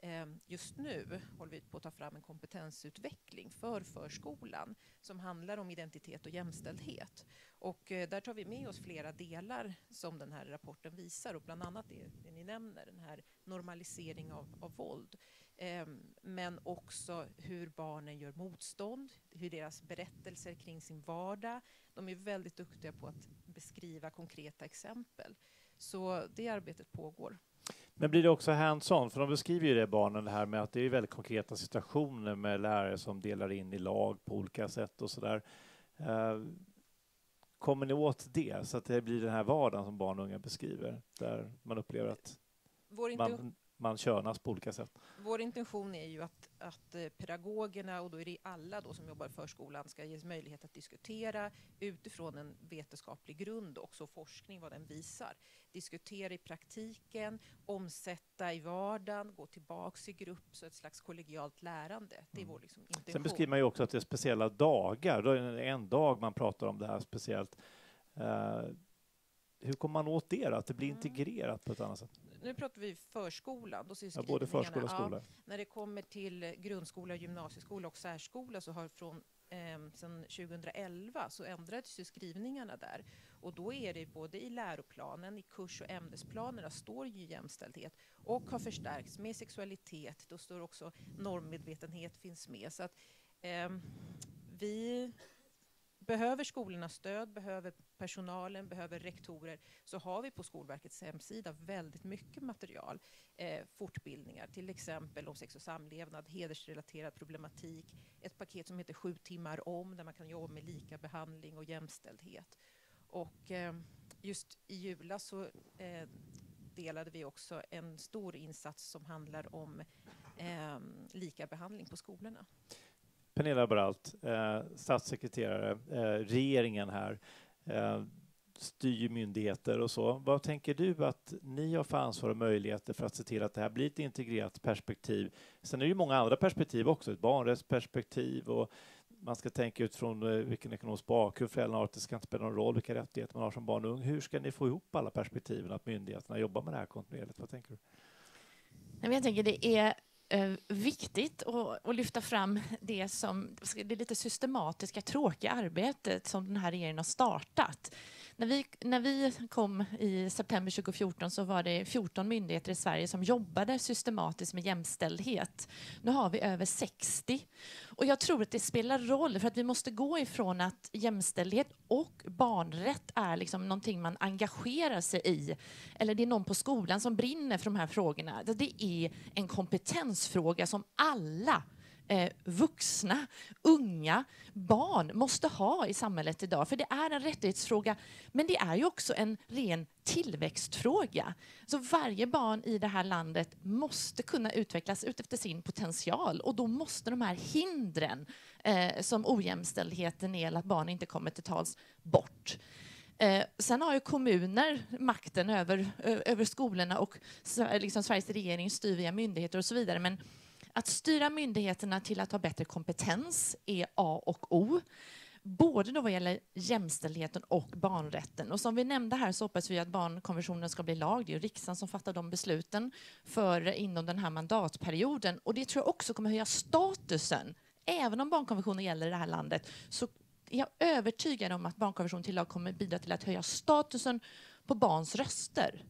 Ehm, just nu håller vi på att ta fram en kompetensutveckling för förskolan som handlar om identitet och jämställdhet. Och eh, där tar vi med oss flera delar som den här rapporten visar och bland annat det, det ni nämner, den här normalisering av, av våld. Ehm, men också hur barnen gör motstånd, hur deras berättelser kring sin vardag. De är väldigt duktiga på att beskriva konkreta exempel. Så det arbetet pågår. Men blir det också hands-on? För de beskriver ju det barnen det här med att det är väldigt konkreta situationer med lärare som delar in i lag på olika sätt och sådär. Uh, kommer ni åt det så att det blir den här vardagen som barn och unga beskriver där man upplever att man, man könas på olika sätt? Vår intention är ju att, att eh, pedagogerna, och då är det alla då som jobbar i förskolan, ska ges möjlighet att diskutera utifrån en vetenskaplig grund också, forskning vad den visar. Diskutera i praktiken, omsätta i vardagen, gå tillbaks i grupp, så ett slags kollegialt lärande. Det är mm. vår liksom intention. Sen beskriver man ju också att det är speciella dagar. Då är det en dag man pratar om det här speciellt. Uh, hur kommer man åt det då? Att det blir mm. integrerat på ett annat sätt? Nu pratar vi förskolan. Då ja, både förskola och skola. Ja, när det kommer till grundskola, gymnasieskola och särskola så har från eh, sedan 2011 så ändrades ju skrivningarna där. Och då är det både i läroplanen, i kurs och ämnesplanerna står ju jämställdhet och har förstärkts med sexualitet. Då står också normmedvetenhet finns med. Så att eh, vi behöver skolorna stöd, behöver personalen, behöver rektorer, så har vi på Skolverkets hemsida väldigt mycket material. Eh, fortbildningar, till exempel om sex och samlevnad, hedersrelaterad problematik, ett paket som heter Sju timmar om, där man kan jobba med lika behandling och jämställdhet. Och eh, just i julas så eh, delade vi också en stor insats som handlar om eh, lika behandling på skolorna. Pernilla Baralt, eh, statssekreterare, eh, regeringen här, eh, styr myndigheter och så. Vad tänker du att ni har för ansvar och möjligheter för att se till att det här blir ett integrerat perspektiv? Sen är det ju många andra perspektiv också, ett barnrättsperspektiv och man ska tänka utifrån eh, vilken ekonomisk bakgrund föräldrarna har, att det ska inte spela någon roll vilka rättigheter man har som barn och ung. Hur ska ni få ihop alla perspektiven, att myndigheterna jobbar med det här kontinuerligt? Vad tänker du? Jag tänker det är eh, viktigt att, att, lyfta fram det som det lite systematiska, tråkiga arbetet som den här regeringen har startat. När vi, när vi kom i september 2014 så var det 14 myndigheter i Sverige som jobbade systematiskt med jämställdhet. Nu har vi över 60. Och jag tror att det spelar roll för att vi måste gå ifrån att jämställdhet och barnrätt är liksom någonting man engagerar sig i. Eller det är någon på skolan som brinner för de här frågorna. Det är en kompetensfråga som alla eh, vuxna, unga, barn måste ha i samhället idag. För det är en rättighetsfråga, men det är ju också en ren tillväxtfråga. Så varje barn i det här landet måste kunna utvecklas utefter sin potential och då måste de här hindren eh, som ojämställdheten är, eller att barn inte kommer till tals, bort. Eh, sen har ju kommuner makten över, över skolorna och liksom Sveriges regering styr via myndigheter och så vidare. Men att styra myndigheterna till att ha bättre kompetens är A och O både då vad gäller jämställdheten och barnrätten. Och som vi nämnde här så hoppas vi att barnkonventionen ska bli lag. Det är riksdagen som fattar de besluten för inom den här mandatperioden. Och det tror jag också kommer höja statusen. Även om barnkonventionen gäller i det här landet så är jag övertygad om att barnkonventionen till lag kommer bidra till att höja statusen på barns röster.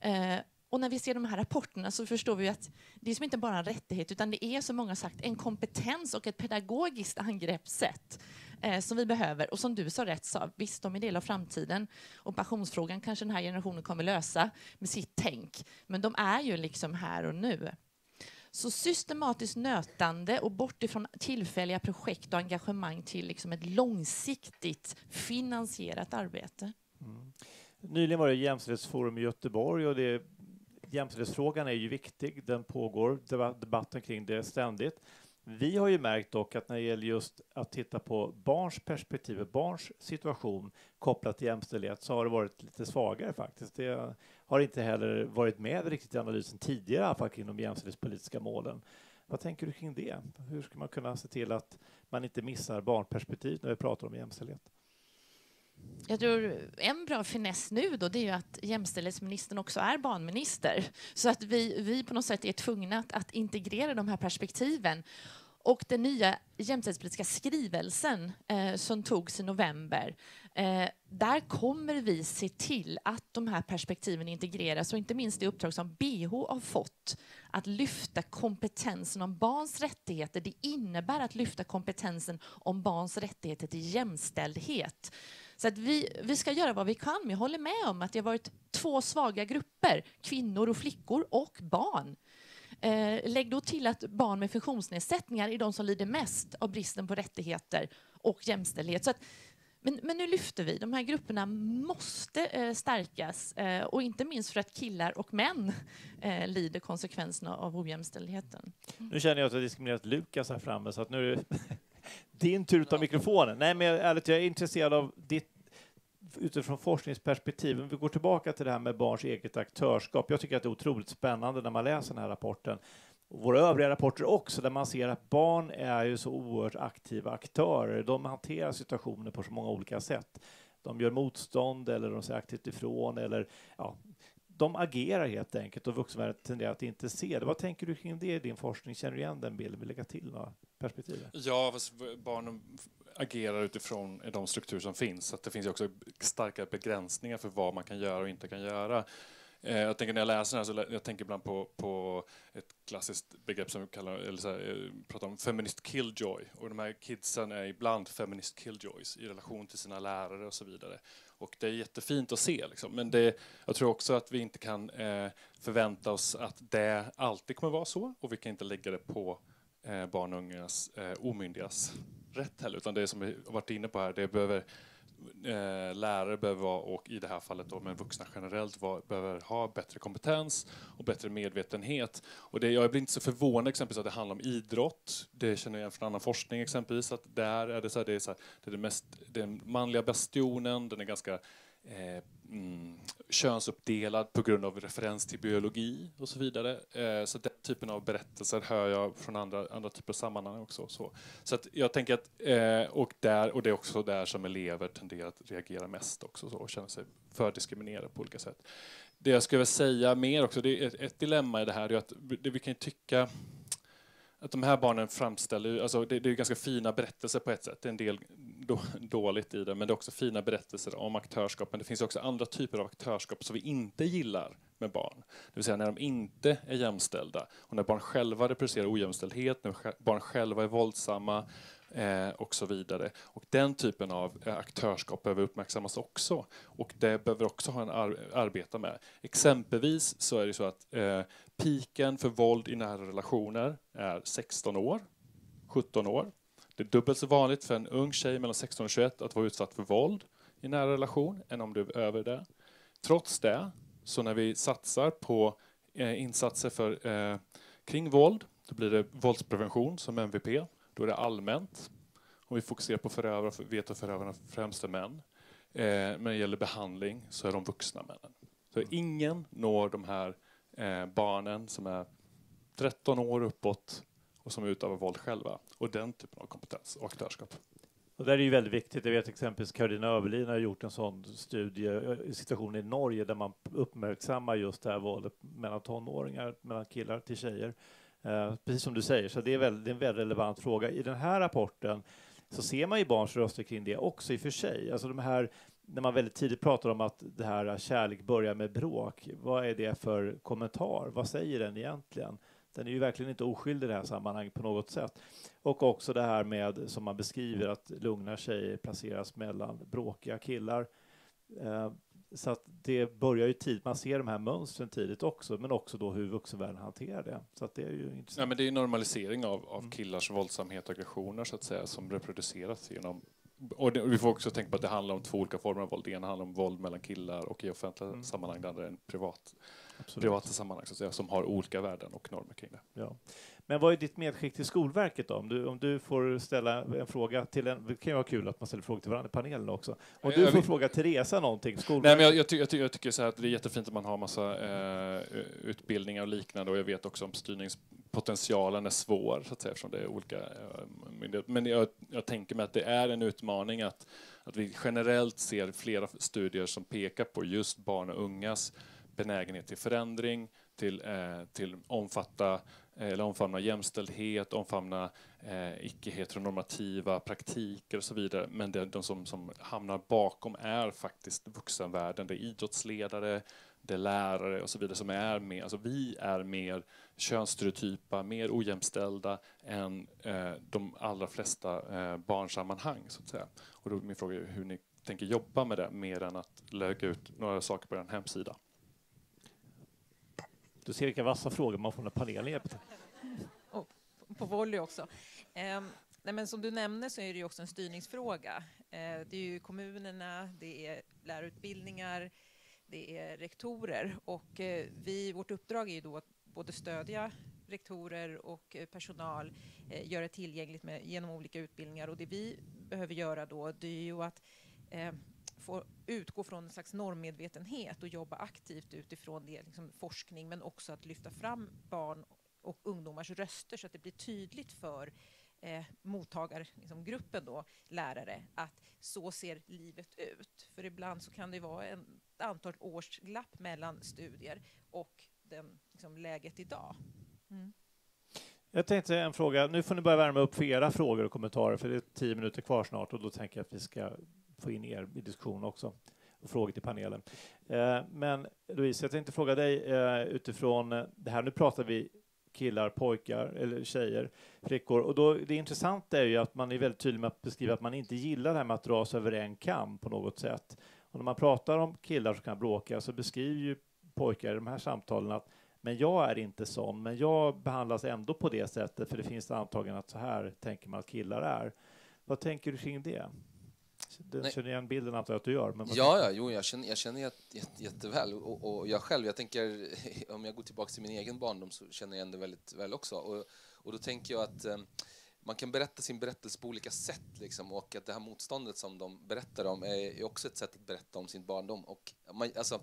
Eh, och när vi ser de här rapporterna så förstår vi att det är som inte bara en rättighet utan det är som många sagt en kompetens och ett pedagogiskt angreppssätt eh, som vi behöver. Och som du sa rätt sa, visst de är del av framtiden och pensionsfrågan kanske den här generationen kommer lösa med sitt tänk. Men de är ju liksom här och nu. Så systematiskt nötande och bort ifrån tillfälliga projekt och engagemang till liksom ett långsiktigt finansierat arbete. Mm. Nyligen var det Jämställdhetsforum i Göteborg och det jämställdhetsfrågan är ju viktig. Den pågår debatten kring det ständigt. Vi har ju märkt dock att när det gäller just att titta på barns perspektiv, barns situation kopplat till jämställdhet så har det varit lite svagare faktiskt. Det har inte heller varit med riktigt i analysen tidigare i alla fall kring de jämställdhetspolitiska målen. Vad tänker du kring det? Hur ska man kunna se till att man inte missar barnperspektivet när vi pratar om jämställdhet? Jag tror en bra finess nu då, det är ju att jämställdhetsministern också är barnminister. Så att vi, vi på något sätt är tvungna att, att integrera de här perspektiven. Och den nya jämställdhetspolitiska skrivelsen eh, som togs i november, eh, där kommer vi se till att de här perspektiven integreras och inte minst det uppdrag som BH har fått att lyfta kompetensen om barns rättigheter. Det innebär att lyfta kompetensen om barns rättigheter till jämställdhet. Så att vi, vi ska göra vad vi kan, men jag håller med om att det har varit två svaga grupper, kvinnor och flickor och barn. Eh, lägg då till att barn med funktionsnedsättningar är de som lider mest av bristen på rättigheter och jämställdhet. Så att, men, men, nu lyfter vi. De här grupperna måste eh, stärkas eh, och inte minst för att killar och män eh, lider konsekvenserna av ojämställdheten. Mm. Nu känner jag att jag har diskriminerat Lukas här framme så att nu är det din tur att ta mikrofonen. Nej, men ärligt, jag är intresserad av ditt utifrån forskningsperspektiv, om vi går tillbaka till det här med barns eget aktörskap. Jag tycker att det är otroligt spännande när man läser den här rapporten och våra övriga rapporter också, där man ser att barn är ju så oerhört aktiva aktörer. De hanterar situationer på så många olika sätt. De gör motstånd eller de säger aktivt ifrån eller ja, de agerar helt enkelt och vuxenvärlden tenderar att inte se det. Vad tänker du kring det i din forskning? Känner du igen den bilden? Vill lägga till några perspektiv? Ja, barn och agerar utifrån de strukturer som finns. Så det finns ju också starka begränsningar för vad man kan göra och inte kan göra. Eh, jag tänker när jag läser den här så jag tänker ibland på, på ett klassiskt begrepp som vi kallar, eller så här, eh, pratar om feminist killjoy. Och de här kidsen är ibland feminist killjoys i relation till sina lärare och så vidare. Och det är jättefint att se. Liksom. Men det, jag tror också att vi inte kan eh, förvänta oss att det alltid kommer vara så. Och vi kan inte lägga det på eh, barn och ungas eh, omyndigas rätt heller. Utan det som vi har varit inne på här, det behöver eh, lärare behöver vara, och i det här fallet då, men vuxna generellt, var, behöver ha bättre kompetens och bättre medvetenhet. Och det, jag blir inte så förvånad exempelvis att det handlar om idrott. Det känner jag igen från annan forskning exempelvis, att där är det så här, det är, så här, det är det mest, den manliga bastionen, den är ganska eh, mm, könsuppdelad på grund av referens till biologi och så vidare. Eh, så den typen av berättelser hör jag från andra, andra typer av sammanhang också. Så, så att jag tänker att, eh, och, där, och det är också där som elever tenderar att reagera mest också så, och känna sig fördiskriminerade på olika sätt. Det jag skulle vilja säga mer också, det är ett, ett dilemma i det här, är att det vi kan tycka att de här barnen framställer, alltså det, det är ganska fina berättelser på ett sätt, det är en del då, dåligt i det, men det är också fina berättelser om aktörskap, men det finns också andra typer av aktörskap som vi inte gillar med barn. Det vill säga när de inte är jämställda och när barn själva representerar ojämställdhet, när barn själva är våldsamma eh, och så vidare. Och den typen av eh, aktörskap behöver uppmärksammas också och det behöver också ha en ar arbeta med. Exempelvis så är det så att eh, piken för våld i nära relationer är 16 år, 17 år. Det är dubbelt så vanligt för en ung tjej mellan 16 och 21 att vara utsatt för våld i nära relation än om du är över det. Trots det, så när vi satsar på eh, insatser för, eh, kring våld, då blir det våldsprevention som MVP. Då är det allmänt. Om vi fokuserar på förövare, vet att förövarna främst är män. Eh, men när det gäller behandling så är de vuxna männen. Så ingen når de här eh, barnen som är 13 år uppåt och som utövar våld själva. Och den typen av kompetens och aktörskap. Och det är ju väldigt viktigt. Jag vet exempelvis Karolina Överlin har gjort en sån studie eh, i situationen i Norge där man uppmärksammar just det här våldet mellan tonåringar, mellan killar till tjejer. Eh, precis som du säger, så det är, väldigt, det är en väldigt relevant fråga. I den här rapporten så ser man ju barns röster kring det också i och för sig. Alltså de här när man väldigt tidigt pratar om att det här eh, kärlek börjar med bråk, vad är det för kommentar? Vad säger den egentligen? Den är ju verkligen inte oskyldig i det här sammanhanget på något sätt. Och också det här med, som man beskriver, att lugna tjejer placeras mellan bråkiga killar. Eh, så att det börjar ju tidigt, man ser de här mönstren tidigt också, men också då hur vuxenvärlden hanterar det. Så att det är ju intressant. Ja, men det är normalisering av, av mm. killars våldsamhet och aggressioner så att säga, som reproduceras genom och det, vi får också tänka på att det handlar om två olika former av våld. Det ena handlar om våld mellan killar och i offentliga mm. sammanhang, det andra är en privat, privata sammanhang så att säga, som har olika värden och normer kring det. Ja. Men vad är ditt medskick till Skolverket då? Om du, om du får ställa en fråga till en, det kan ju vara kul att man ställer frågor till varandra i panelen också. Om du får fråga Teresa någonting, Skolverket. Nej, men jag, jag, ty jag, ty jag tycker så att det är jättefint att man har massa eh, utbildningar och liknande och jag vet också om styrningspotentialen är svår så att säga eftersom det är olika eh, myndigheter. Men jag, jag tänker mig att det är en utmaning att, att vi generellt ser flera studier som pekar på just barn och ungas benägenhet till förändring, till, eh, till omfatta eh, eller omfamna jämställdhet, omfamna eh, icke-heteronormativa praktiker och så vidare. Men det, de som, som hamnar bakom är faktiskt vuxenvärlden. Det är idrottsledare, det är lärare och så vidare som är mer, alltså vi är mer könsstereotypa, mer ojämställda än eh, de allra flesta eh, barnsammanhang. Så att säga. Och då är min fråga hur ni tänker jobba med det mer än att lägga ut några saker på er hemsida. Du ser vilka vassa frågor man får när panelen hjälper till. Och på volley också. Eh, nej men som du nämnde så är det ju också en styrningsfråga. Eh, det är ju kommunerna, det är lärarutbildningar, det är rektorer och eh, vi, vårt uppdrag är ju då att både stödja rektorer och eh, personal, eh, göra tillgängligt med, genom olika utbildningar och det vi behöver göra då det är ju att eh, få utgå från en slags normmedvetenhet och jobba aktivt utifrån det, liksom forskning men också att lyfta fram barn och ungdomars röster så att det blir tydligt för eh, mottagargruppen liksom, då, lärare, att så ser livet ut. För ibland så kan det vara ett antal års glapp mellan studier och den, liksom, läget idag. Mm. Jag tänkte en fråga, nu får ni börja värma upp för era frågor och kommentarer för det är tio minuter kvar snart och då tänker jag att vi ska få in er i diskussion också och frågor till panelen. Eh, men Louise, jag tänkte fråga dig eh, utifrån eh, det här, nu pratar vi killar, pojkar eller tjejer, flickor. Och då, det intressanta är ju att man är väldigt tydlig med att beskriva att man inte gillar det här med att dras över en kam på något sätt. Och när man pratar om killar som kan bråka så beskriver ju pojkar i de här samtalen att men jag är inte sån, men jag behandlas ändå på det sättet för det finns antagligen att så här tänker man att killar är. Vad tänker du kring det? Du känner igen bilden antar att du gör? Men ja, ja, jo, jag känner, jag känner jätte, jätte, jätteväl. Och, och, jag själv, jag tänker, om jag går tillbaka till min egen barndom så känner jag igen det väldigt väl också. Och, och då tänker jag att um, man kan berätta sin berättelse på olika sätt liksom, och att det här motståndet som de berättar om är också ett sätt att berätta om sin barndom. Och man, alltså,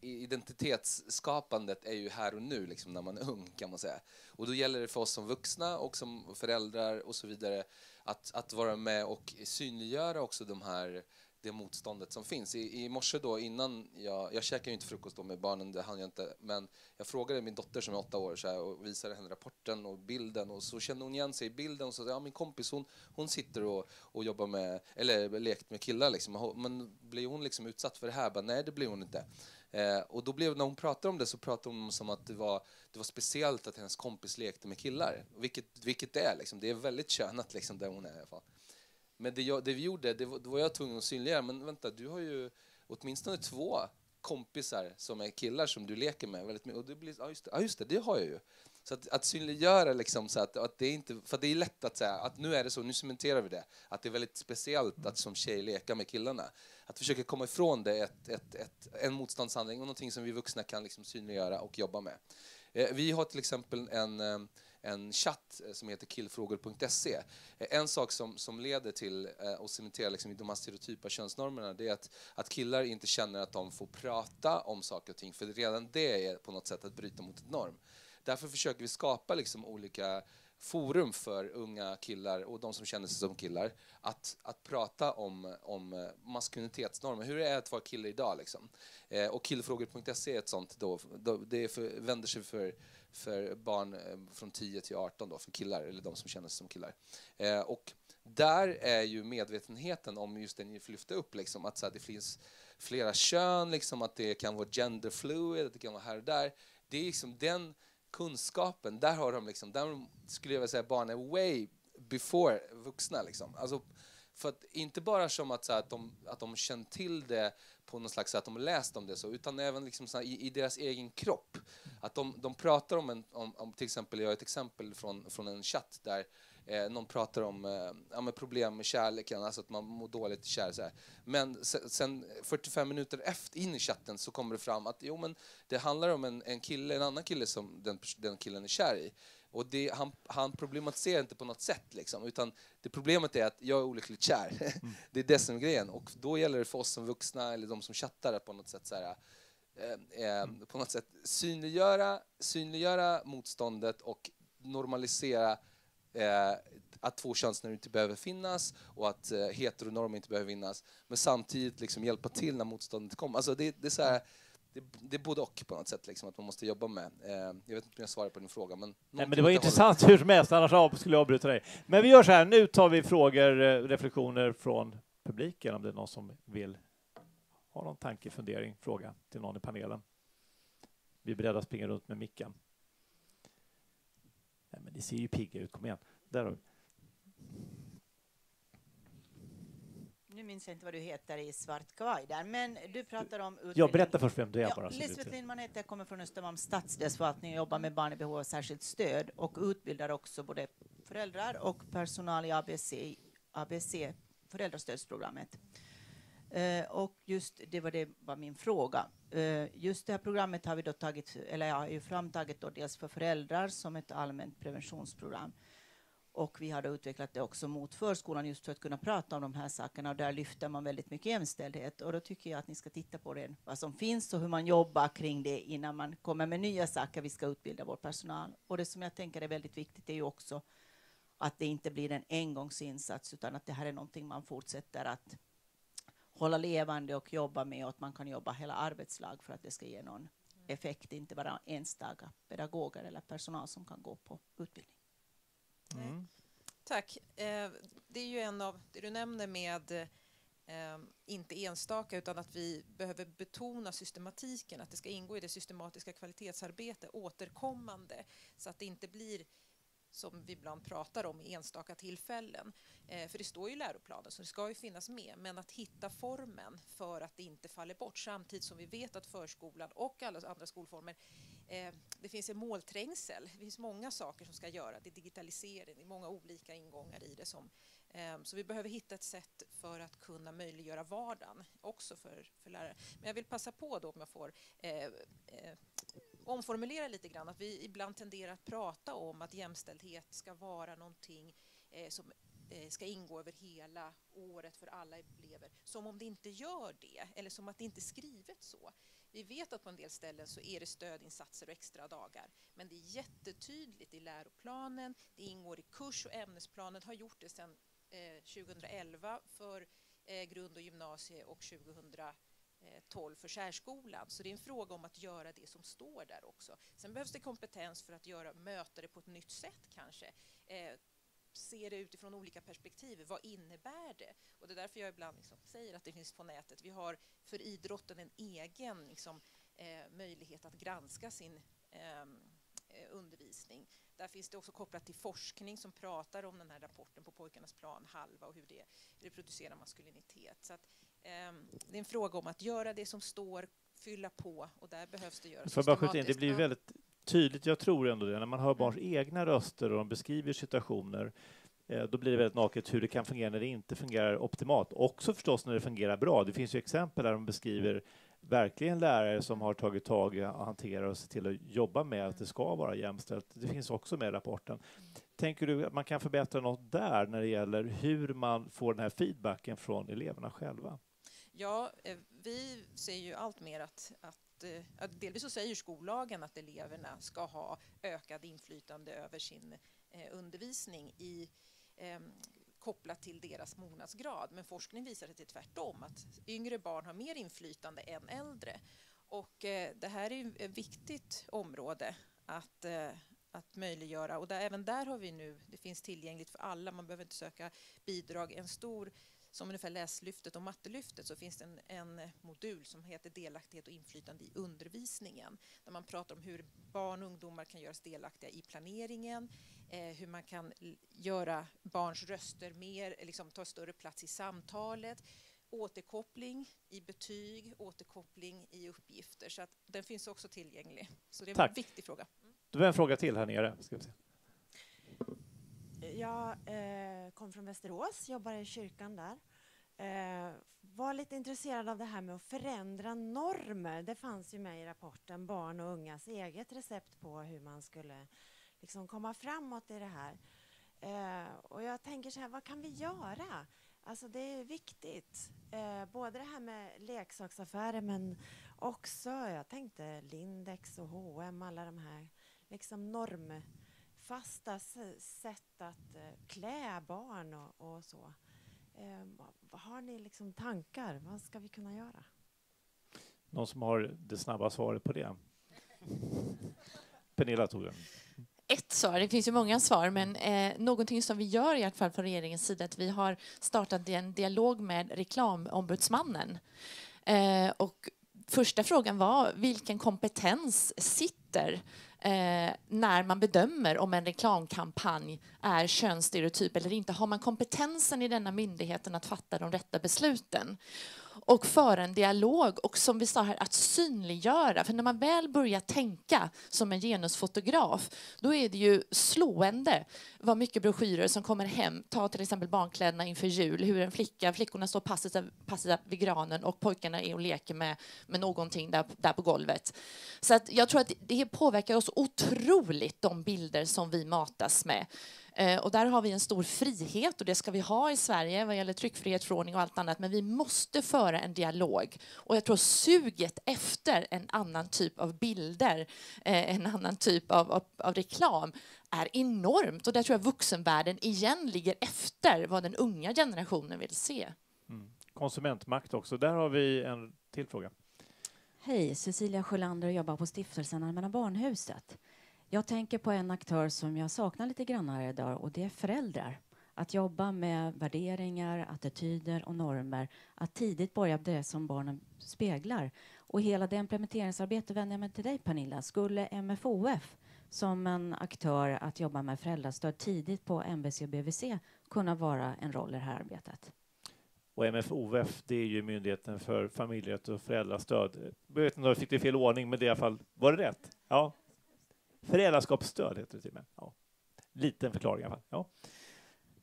identitetsskapandet är ju här och nu liksom, när man är ung kan man säga. Och då gäller det för oss som vuxna och som föräldrar och så vidare att, att vara med och synliggöra också de här det motståndet som finns. I, i morse då innan, jag, jag käkar ju inte frukost då med barnen, det hann jag inte, men jag frågade min dotter som är åtta år så här, och visade henne rapporten och bilden och så kände hon igen sig i bilden och sa ja min kompis hon, hon sitter och, och jobbar med, eller lekt med killar liksom, men blir hon liksom utsatt för det här? Bara, Nej det blir hon inte. Eh, och då blev, när hon pratade om det så pratade hon som att det var, det var speciellt att hennes kompis lekte med killar. Vilket, vilket det är, liksom. det är väldigt könat liksom, där hon är i alla fall. Men det, jag, det vi gjorde, det var, då var jag tvungen att synliggöra, men vänta, du har ju åtminstone två kompisar som är killar som du leker med väldigt mycket. Och det blir, ja, just det, ja, just det, det har jag ju. Så att, att synliggöra liksom så att, att det är inte, för det är lätt att säga att nu är det så, nu cementerar vi det. Att det är väldigt speciellt att som tjej leka med killarna. Att försöka komma ifrån det ett, ett, ett, en motståndshandling och någonting som vi vuxna kan liksom synliggöra och jobba med. Eh, vi har till exempel en eh, en chatt eh, som heter killfrågor.se. En sak som, som leder till och cementerar liksom de här stereotypa könsnormerna det är att, att killar inte känner att de får prata om saker och ting för redan det är på något sätt att bryta mot en norm. Därför försöker vi skapa liksom olika forum för unga killar och de som känner sig som killar att, att prata om, om eh, maskulinitetsnormer. Hur är det att vara kille idag? Liksom? Eh, och killfrågor.se är ett sånt. Då, då det för, vänder sig för för barn eh, från 10 till 18 då, för killar, eller de som känner sig som killar. Eh, och där är ju medvetenheten om just det ni lyfte upp, liksom, att så här, det finns flera kön, liksom, att det kan vara genderfluid att det kan vara här och där. Det är liksom den kunskapen, där har de liksom, där skulle jag vilja säga barn är way before vuxna liksom. Alltså, för att inte bara som att, så här, att, de, att de känt till det på något slags sätt, att de läst om det så, utan även liksom så här, i, i, deras egen kropp. Att de, de pratar om, en, om, om, till exempel, jag har ett exempel från, från en chatt där eh, någon pratar om eh, ja, med problem med kärleken, alltså att man mår dåligt i kärlek. Så här. Men sen, sen, 45 minuter efter in i chatten så kommer det fram att jo, men det handlar om en, en kille, en annan kille som den, den killen är kär i. Och det, han, han problematiserar inte på något sätt, liksom, utan det problemet är att jag är olyckligt kär. Mm. det är det som är grejen. Och då gäller det för oss som vuxna, eller de som chattar, att på något sätt så här, eh, eh, på något sätt synliggöra, synliggöra motståndet och normalisera eh, att två könsnormer inte behöver finnas och att eh, heteronormer inte behöver finnas. Men samtidigt liksom hjälpa till när motståndet kommer. Alltså det, det är så här, det, det är både och på något sätt, liksom, att man måste jobba med. Eh, jag vet inte om jag svarar på din fråga, men... Nej, men det var intressant hur som helst, annars skulle jag avbryta dig. Men vi gör så här, nu tar vi frågor, eh, reflektioner från publiken, om det är någon som vill ha någon tanke, fundering, fråga till någon i panelen. Vi är beredda att springa runt med micken. Nej, men det ser ju pigga ut, kom igen. Där har vi. Nu minns jag inte vad du heter i svart kavaj där, men du pratar om utbildning. Jag berättar först vem du är Ja, bara. Lisbeth Lindman heter jag, kommer från Östermalms stadsdelsförvaltning och jobbar med barn i behov av särskilt stöd och utbildar också både föräldrar och personal i ABC, ABC föräldrastödsprogrammet. Eh, och just det var det var min fråga. Eh, just det här programmet har vi då tagit, eller jag har ju framtagit då dels för föräldrar som ett allmänt preventionsprogram. Och vi har då utvecklat det också mot förskolan just för att kunna prata om de här sakerna och där lyfter man väldigt mycket jämställdhet och då tycker jag att ni ska titta på det, vad som finns och hur man jobbar kring det innan man kommer med nya saker vi ska utbilda vår personal. Och det som jag tänker är väldigt viktigt är ju också att det inte blir en engångsinsats utan att det här är någonting man fortsätter att hålla levande och jobba med och att man kan jobba hela arbetslag för att det ska ge någon effekt, inte bara enstaka pedagoger eller personal som kan gå på utbildning. Mm. Tack. Eh, det är ju en av det du nämner med eh, inte enstaka utan att vi behöver betona systematiken, att det ska ingå i det systematiska kvalitetsarbete återkommande så att det inte blir som vi ibland pratar om i enstaka tillfällen. Eh, för det står ju i läroplanen så det ska ju finnas med. Men att hitta formen för att det inte faller bort samtidigt som vi vet att förskolan och alla andra skolformer eh, det finns en målträngsel. Det finns många saker som ska göras. Det är digitalisering, det är många olika ingångar i det. Som, eh, så vi behöver hitta ett sätt för att kunna möjliggöra vardagen också för, för lärare. Men jag vill passa på då om jag får eh, eh, omformulera lite grann. Att vi ibland tenderar att prata om att jämställdhet ska vara någonting eh, som eh, ska ingå över hela året för alla elever. Som om det inte gör det, eller som att det inte är skrivet så. Vi vet att på en del ställen så är det stödinsatser och extra dagar. Men det är jättetydligt i läroplanen, det ingår i kurs och ämnesplanen, har gjort det sedan eh, 2011 för eh, grund och gymnasie och Eh, 12 för särskolan. Så det är en fråga om att göra det som står där också. Sen behövs det kompetens för att göra, möta det på ett nytt sätt kanske. Eh, se det utifrån olika perspektiv. Vad innebär det? Och det är därför jag ibland liksom säger att det finns på nätet. Vi har för idrotten en egen liksom, eh, möjlighet att granska sin ehm, eh, undervisning. Där finns det också kopplat till forskning som pratar om den här rapporten på pojkarnas plan halva och hur det reproducerar maskulinitet. Så att, det är en fråga om att göra det som står, fylla på och där behövs det göras bara in, det blir väldigt tydligt, jag tror ändå det, när man hör barns egna röster och de beskriver situationer, eh, då blir det väldigt naket hur det kan fungera när det inte fungerar optimalt. Också förstås när det fungerar bra. Det finns ju exempel där de beskriver verkligen lärare som har tagit tag i och hanterar och ser till att jobba med att det ska vara jämställt. Det finns också med i rapporten. Tänker du att man kan förbättra något där när det gäller hur man får den här feedbacken från eleverna själva? Ja, eh, vi ser ju allt mer att, att, eh, att delvis så säger skollagen att eleverna ska ha ökad inflytande över sin eh, undervisning i eh, kopplat till deras mognadsgrad. Men forskning visar att det är tvärtom, att yngre barn har mer inflytande än äldre. Och eh, det här är ett viktigt område att, eh, att möjliggöra. Och där, även där har vi nu, det finns tillgängligt för alla, man behöver inte söka bidrag. En stor som ungefär Läslyftet och Mattelyftet så finns det en, en modul som heter Delaktighet och inflytande i undervisningen. Där man pratar om hur barn och ungdomar kan göras delaktiga i planeringen, eh, hur man kan göra barns röster mer, liksom ta större plats i samtalet, återkoppling i betyg, återkoppling i uppgifter. Så att den finns också tillgänglig. Så det är en Tack. viktig fråga. Då har vi en fråga till här nere. Ska vi se. Jag eh, kom från Västerås, jobbar i kyrkan där. Eh, var lite intresserad av det här med att förändra normer. Det fanns ju med i rapporten Barn och ungas eget recept på hur man skulle liksom komma framåt i det här. Eh, och jag tänker så här, vad kan vi göra? Alltså det är viktigt. Eh, både det här med leksaksaffärer men också, jag tänkte Lindex och H&M, alla de här liksom normfasta s- sätt att eh, klä barn och, och så. Eh, vad har ni liksom tankar? Vad ska vi kunna göra? Någon som har det snabba svaret på det? Pernilla tog den. ett svar. Det finns ju många svar, men eh, någonting som vi gör i alla fall från regeringens sida att vi har startat en dialog med reklamombudsmannen. Eh, och första frågan var vilken kompetens sitter eh, när man bedömer om en reklamkampanj är könsstereotyp eller inte. Har man kompetensen i denna myndigheten att fatta de rätta besluten? Och föra en dialog och som vi sa här, att synliggöra. För när man väl börjar tänka som en genusfotograf, då är det ju slående vad mycket broschyrer som kommer hem. Ta till exempel barnkläderna inför jul, hur en flicka, flickorna står passiva, passiva vid granen och pojkarna är och leker med, med någonting där, där på golvet. Så att jag tror att det påverkar oss otroligt, de bilder som vi matas med. Eh, och där har vi en stor frihet och det ska vi ha i Sverige vad gäller tryckfrihetsförordning och allt annat. Men vi måste föra en dialog. Och jag tror suget efter en annan typ av bilder, eh, en annan typ av, av, av reklam är enormt. Och där tror jag vuxenvärlden igen ligger efter vad den unga generationen vill se. Mm. Konsumentmakt också. Där har vi en till fråga. Hej, Cecilia Sjölander och jobbar på Stiftelsen Allmänna Barnhuset. Jag tänker på en aktör som jag saknar lite grann här idag och det är föräldrar. Att jobba med värderingar, attityder och normer. Att tidigt börja det som barnen speglar. Och hela det implementeringsarbetet vänder jag mig till dig Pernilla. Skulle MFOF som en aktör att jobba med föräldrastöd tidigt på MBC och BVC kunna vara en roll i det här arbetet? Och MFOF, det är ju Myndigheten för familjerätt och föräldrastöd. Jag vet inte om jag fick det i fel ordning, men det i alla fall, var det rätt? Ja, Föräldraskapsstöd heter det till och med. Ja. Liten förklaring i alla fall. Ja.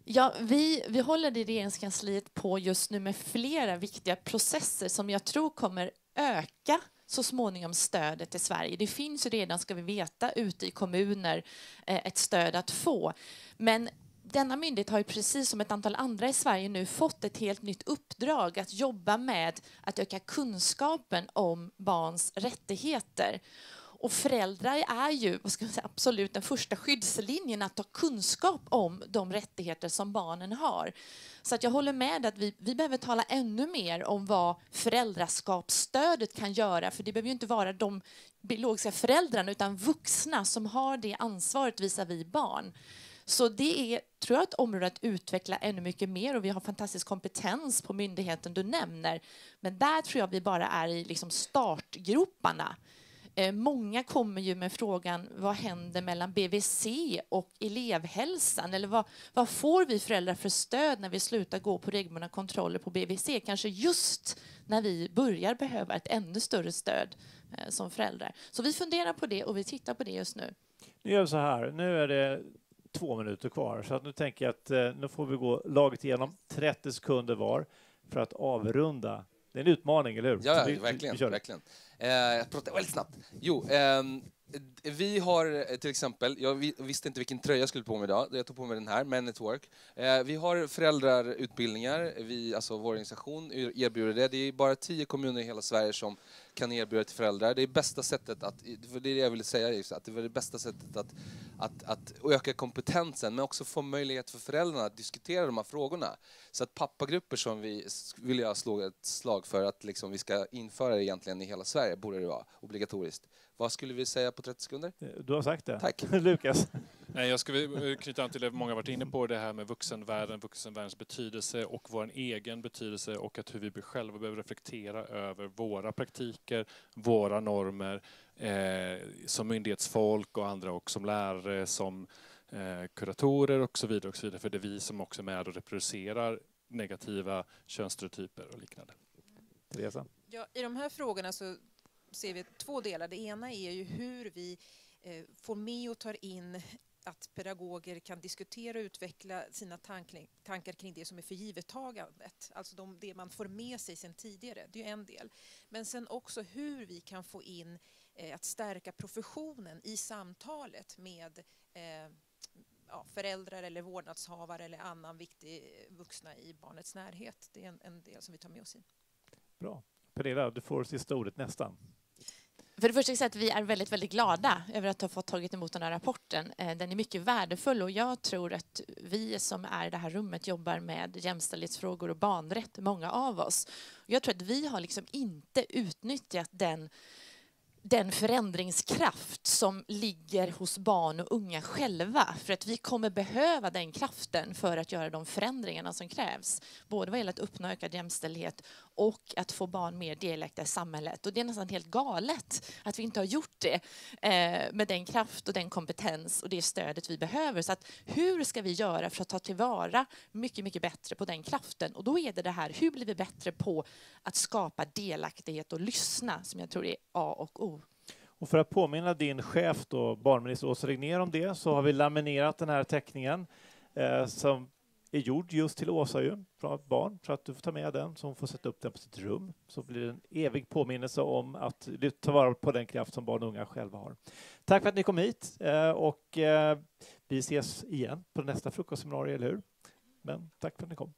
Ja, vi, vi håller i Regeringskansliet på just nu med flera viktiga processer som jag tror kommer öka så småningom stödet i Sverige. Det finns ju redan, ska vi veta, ute i kommuner eh, ett stöd att få. Men denna myndighet har ju precis som ett antal andra i Sverige nu fått ett helt nytt uppdrag att jobba med att öka kunskapen om barns rättigheter. Och föräldrar är ju vad ska man säga, absolut den första skyddslinjen att ta kunskap om de rättigheter som barnen har. Så att jag håller med att vi, vi behöver tala ännu mer om vad föräldraskapsstödet kan göra. För det behöver ju inte vara de biologiska föräldrarna utan vuxna som har det ansvaret visavi barn. Så det är, tror jag, ett område att utveckla ännu mycket mer och vi har fantastisk kompetens på myndigheten du nämner. Men där tror jag vi bara är i liksom startgroparna. Eh, många kommer ju med frågan vad händer mellan BVC och elevhälsan? Eller vad, vad får vi föräldrar för stöd när vi slutar gå på regelbundna kontroller på BVC? Kanske just när vi börjar behöva ett ännu större stöd eh, som föräldrar. Så vi funderar på det och vi tittar på det just nu. Nu gör vi så här. Nu är det två minuter kvar så att nu tänker jag att eh, nu får vi gå laget igenom 30 sekunder var för att avrunda. Det är en utmaning, eller hur? Ja, vi, verkligen. Vi verkligen. Eh, jag pratar väldigt snabbt. Jo, eh, vi har eh, till exempel, jag visste inte vilken tröja jag skulle på mig idag, jag tog på mig den här, Men at Work. Eh, vi har föräldrarutbildningar, vi, alltså vår organisation erbjuder det. Det är bara tio kommuner i hela Sverige som kan erbjuda till föräldrar. Det är bästa sättet att, för det är det jag ville säga, att det är det bästa sättet att, att, att öka kompetensen men också få möjlighet för föräldrarna att diskutera de här frågorna. Så att pappagrupper som vi vill jag slå ett slag för att liksom vi ska införa egentligen i hela Sverige, borde det vara obligatoriskt. Vad skulle vi säga på 30 sekunder? Du har sagt det. Tack. Lukas? Nej, jag skulle knyta an till det många varit inne på, det här med vuxenvärlden, vuxenvärldens betydelse och vår egen betydelse och att hur vi själva behöver reflektera över våra praktiker, våra normer eh, som myndighetsfolk och andra och som lärare, som eh, kuratorer och så vidare. och så vidare. För det är vi som också är med och reproducerar negativa könsstereotyper och liknande. Teresa? Ja, I de här frågorna så ser vi två delar. Det ena är ju hur vi eh, får med och tar in att pedagoger kan diskutera och utveckla sina tankar kring det som är förgivettagandet. Alltså de, det man får med sig sen tidigare. Det är en del. Men sen också hur vi kan få in eh, att stärka professionen i samtalet med eh, ja, föräldrar eller vårdnadshavare eller annan viktig eh, vuxna i barnets närhet. Det är en, en del som vi tar med oss in. Bra. Pernilla, du får sista ordet nästan. För det första vill jag säga att vi är väldigt, väldigt glada över att ha fått tagit emot den här rapporten. Eh, den är mycket värdefull och jag tror att vi som är i det här rummet jobbar med jämställdhetsfrågor och barnrätt, många av oss. Jag tror att vi har liksom inte utnyttjat den den förändringskraft som ligger hos barn och unga själva. För att vi kommer behöva den kraften för att göra de förändringarna som krävs. Både vad gäller att uppnå ökad jämställdhet och att få barn mer delaktiga i samhället. Och det är nästan helt galet att vi inte har gjort det eh, med den kraft och den kompetens och det stödet vi behöver. Så att hur ska vi göra för att ta tillvara mycket, mycket bättre på den kraften? Och då är det det här, hur blir vi bättre på att skapa delaktighet och lyssna som jag tror är A och O. Och för att påminna din chef, då, barnminister Åsa Regnér, om det så har vi laminerat den här teckningen eh, som är gjord just till Åsa ju, från ett barn, så att du får ta med den, så hon får sätta upp den på sitt rum. Så blir det en evig påminnelse om att ta vara på den kraft som barn och unga själva har. Tack för att ni kom hit eh, och eh, vi ses igen på nästa frukostseminarium, eller hur? Men tack för att ni kom.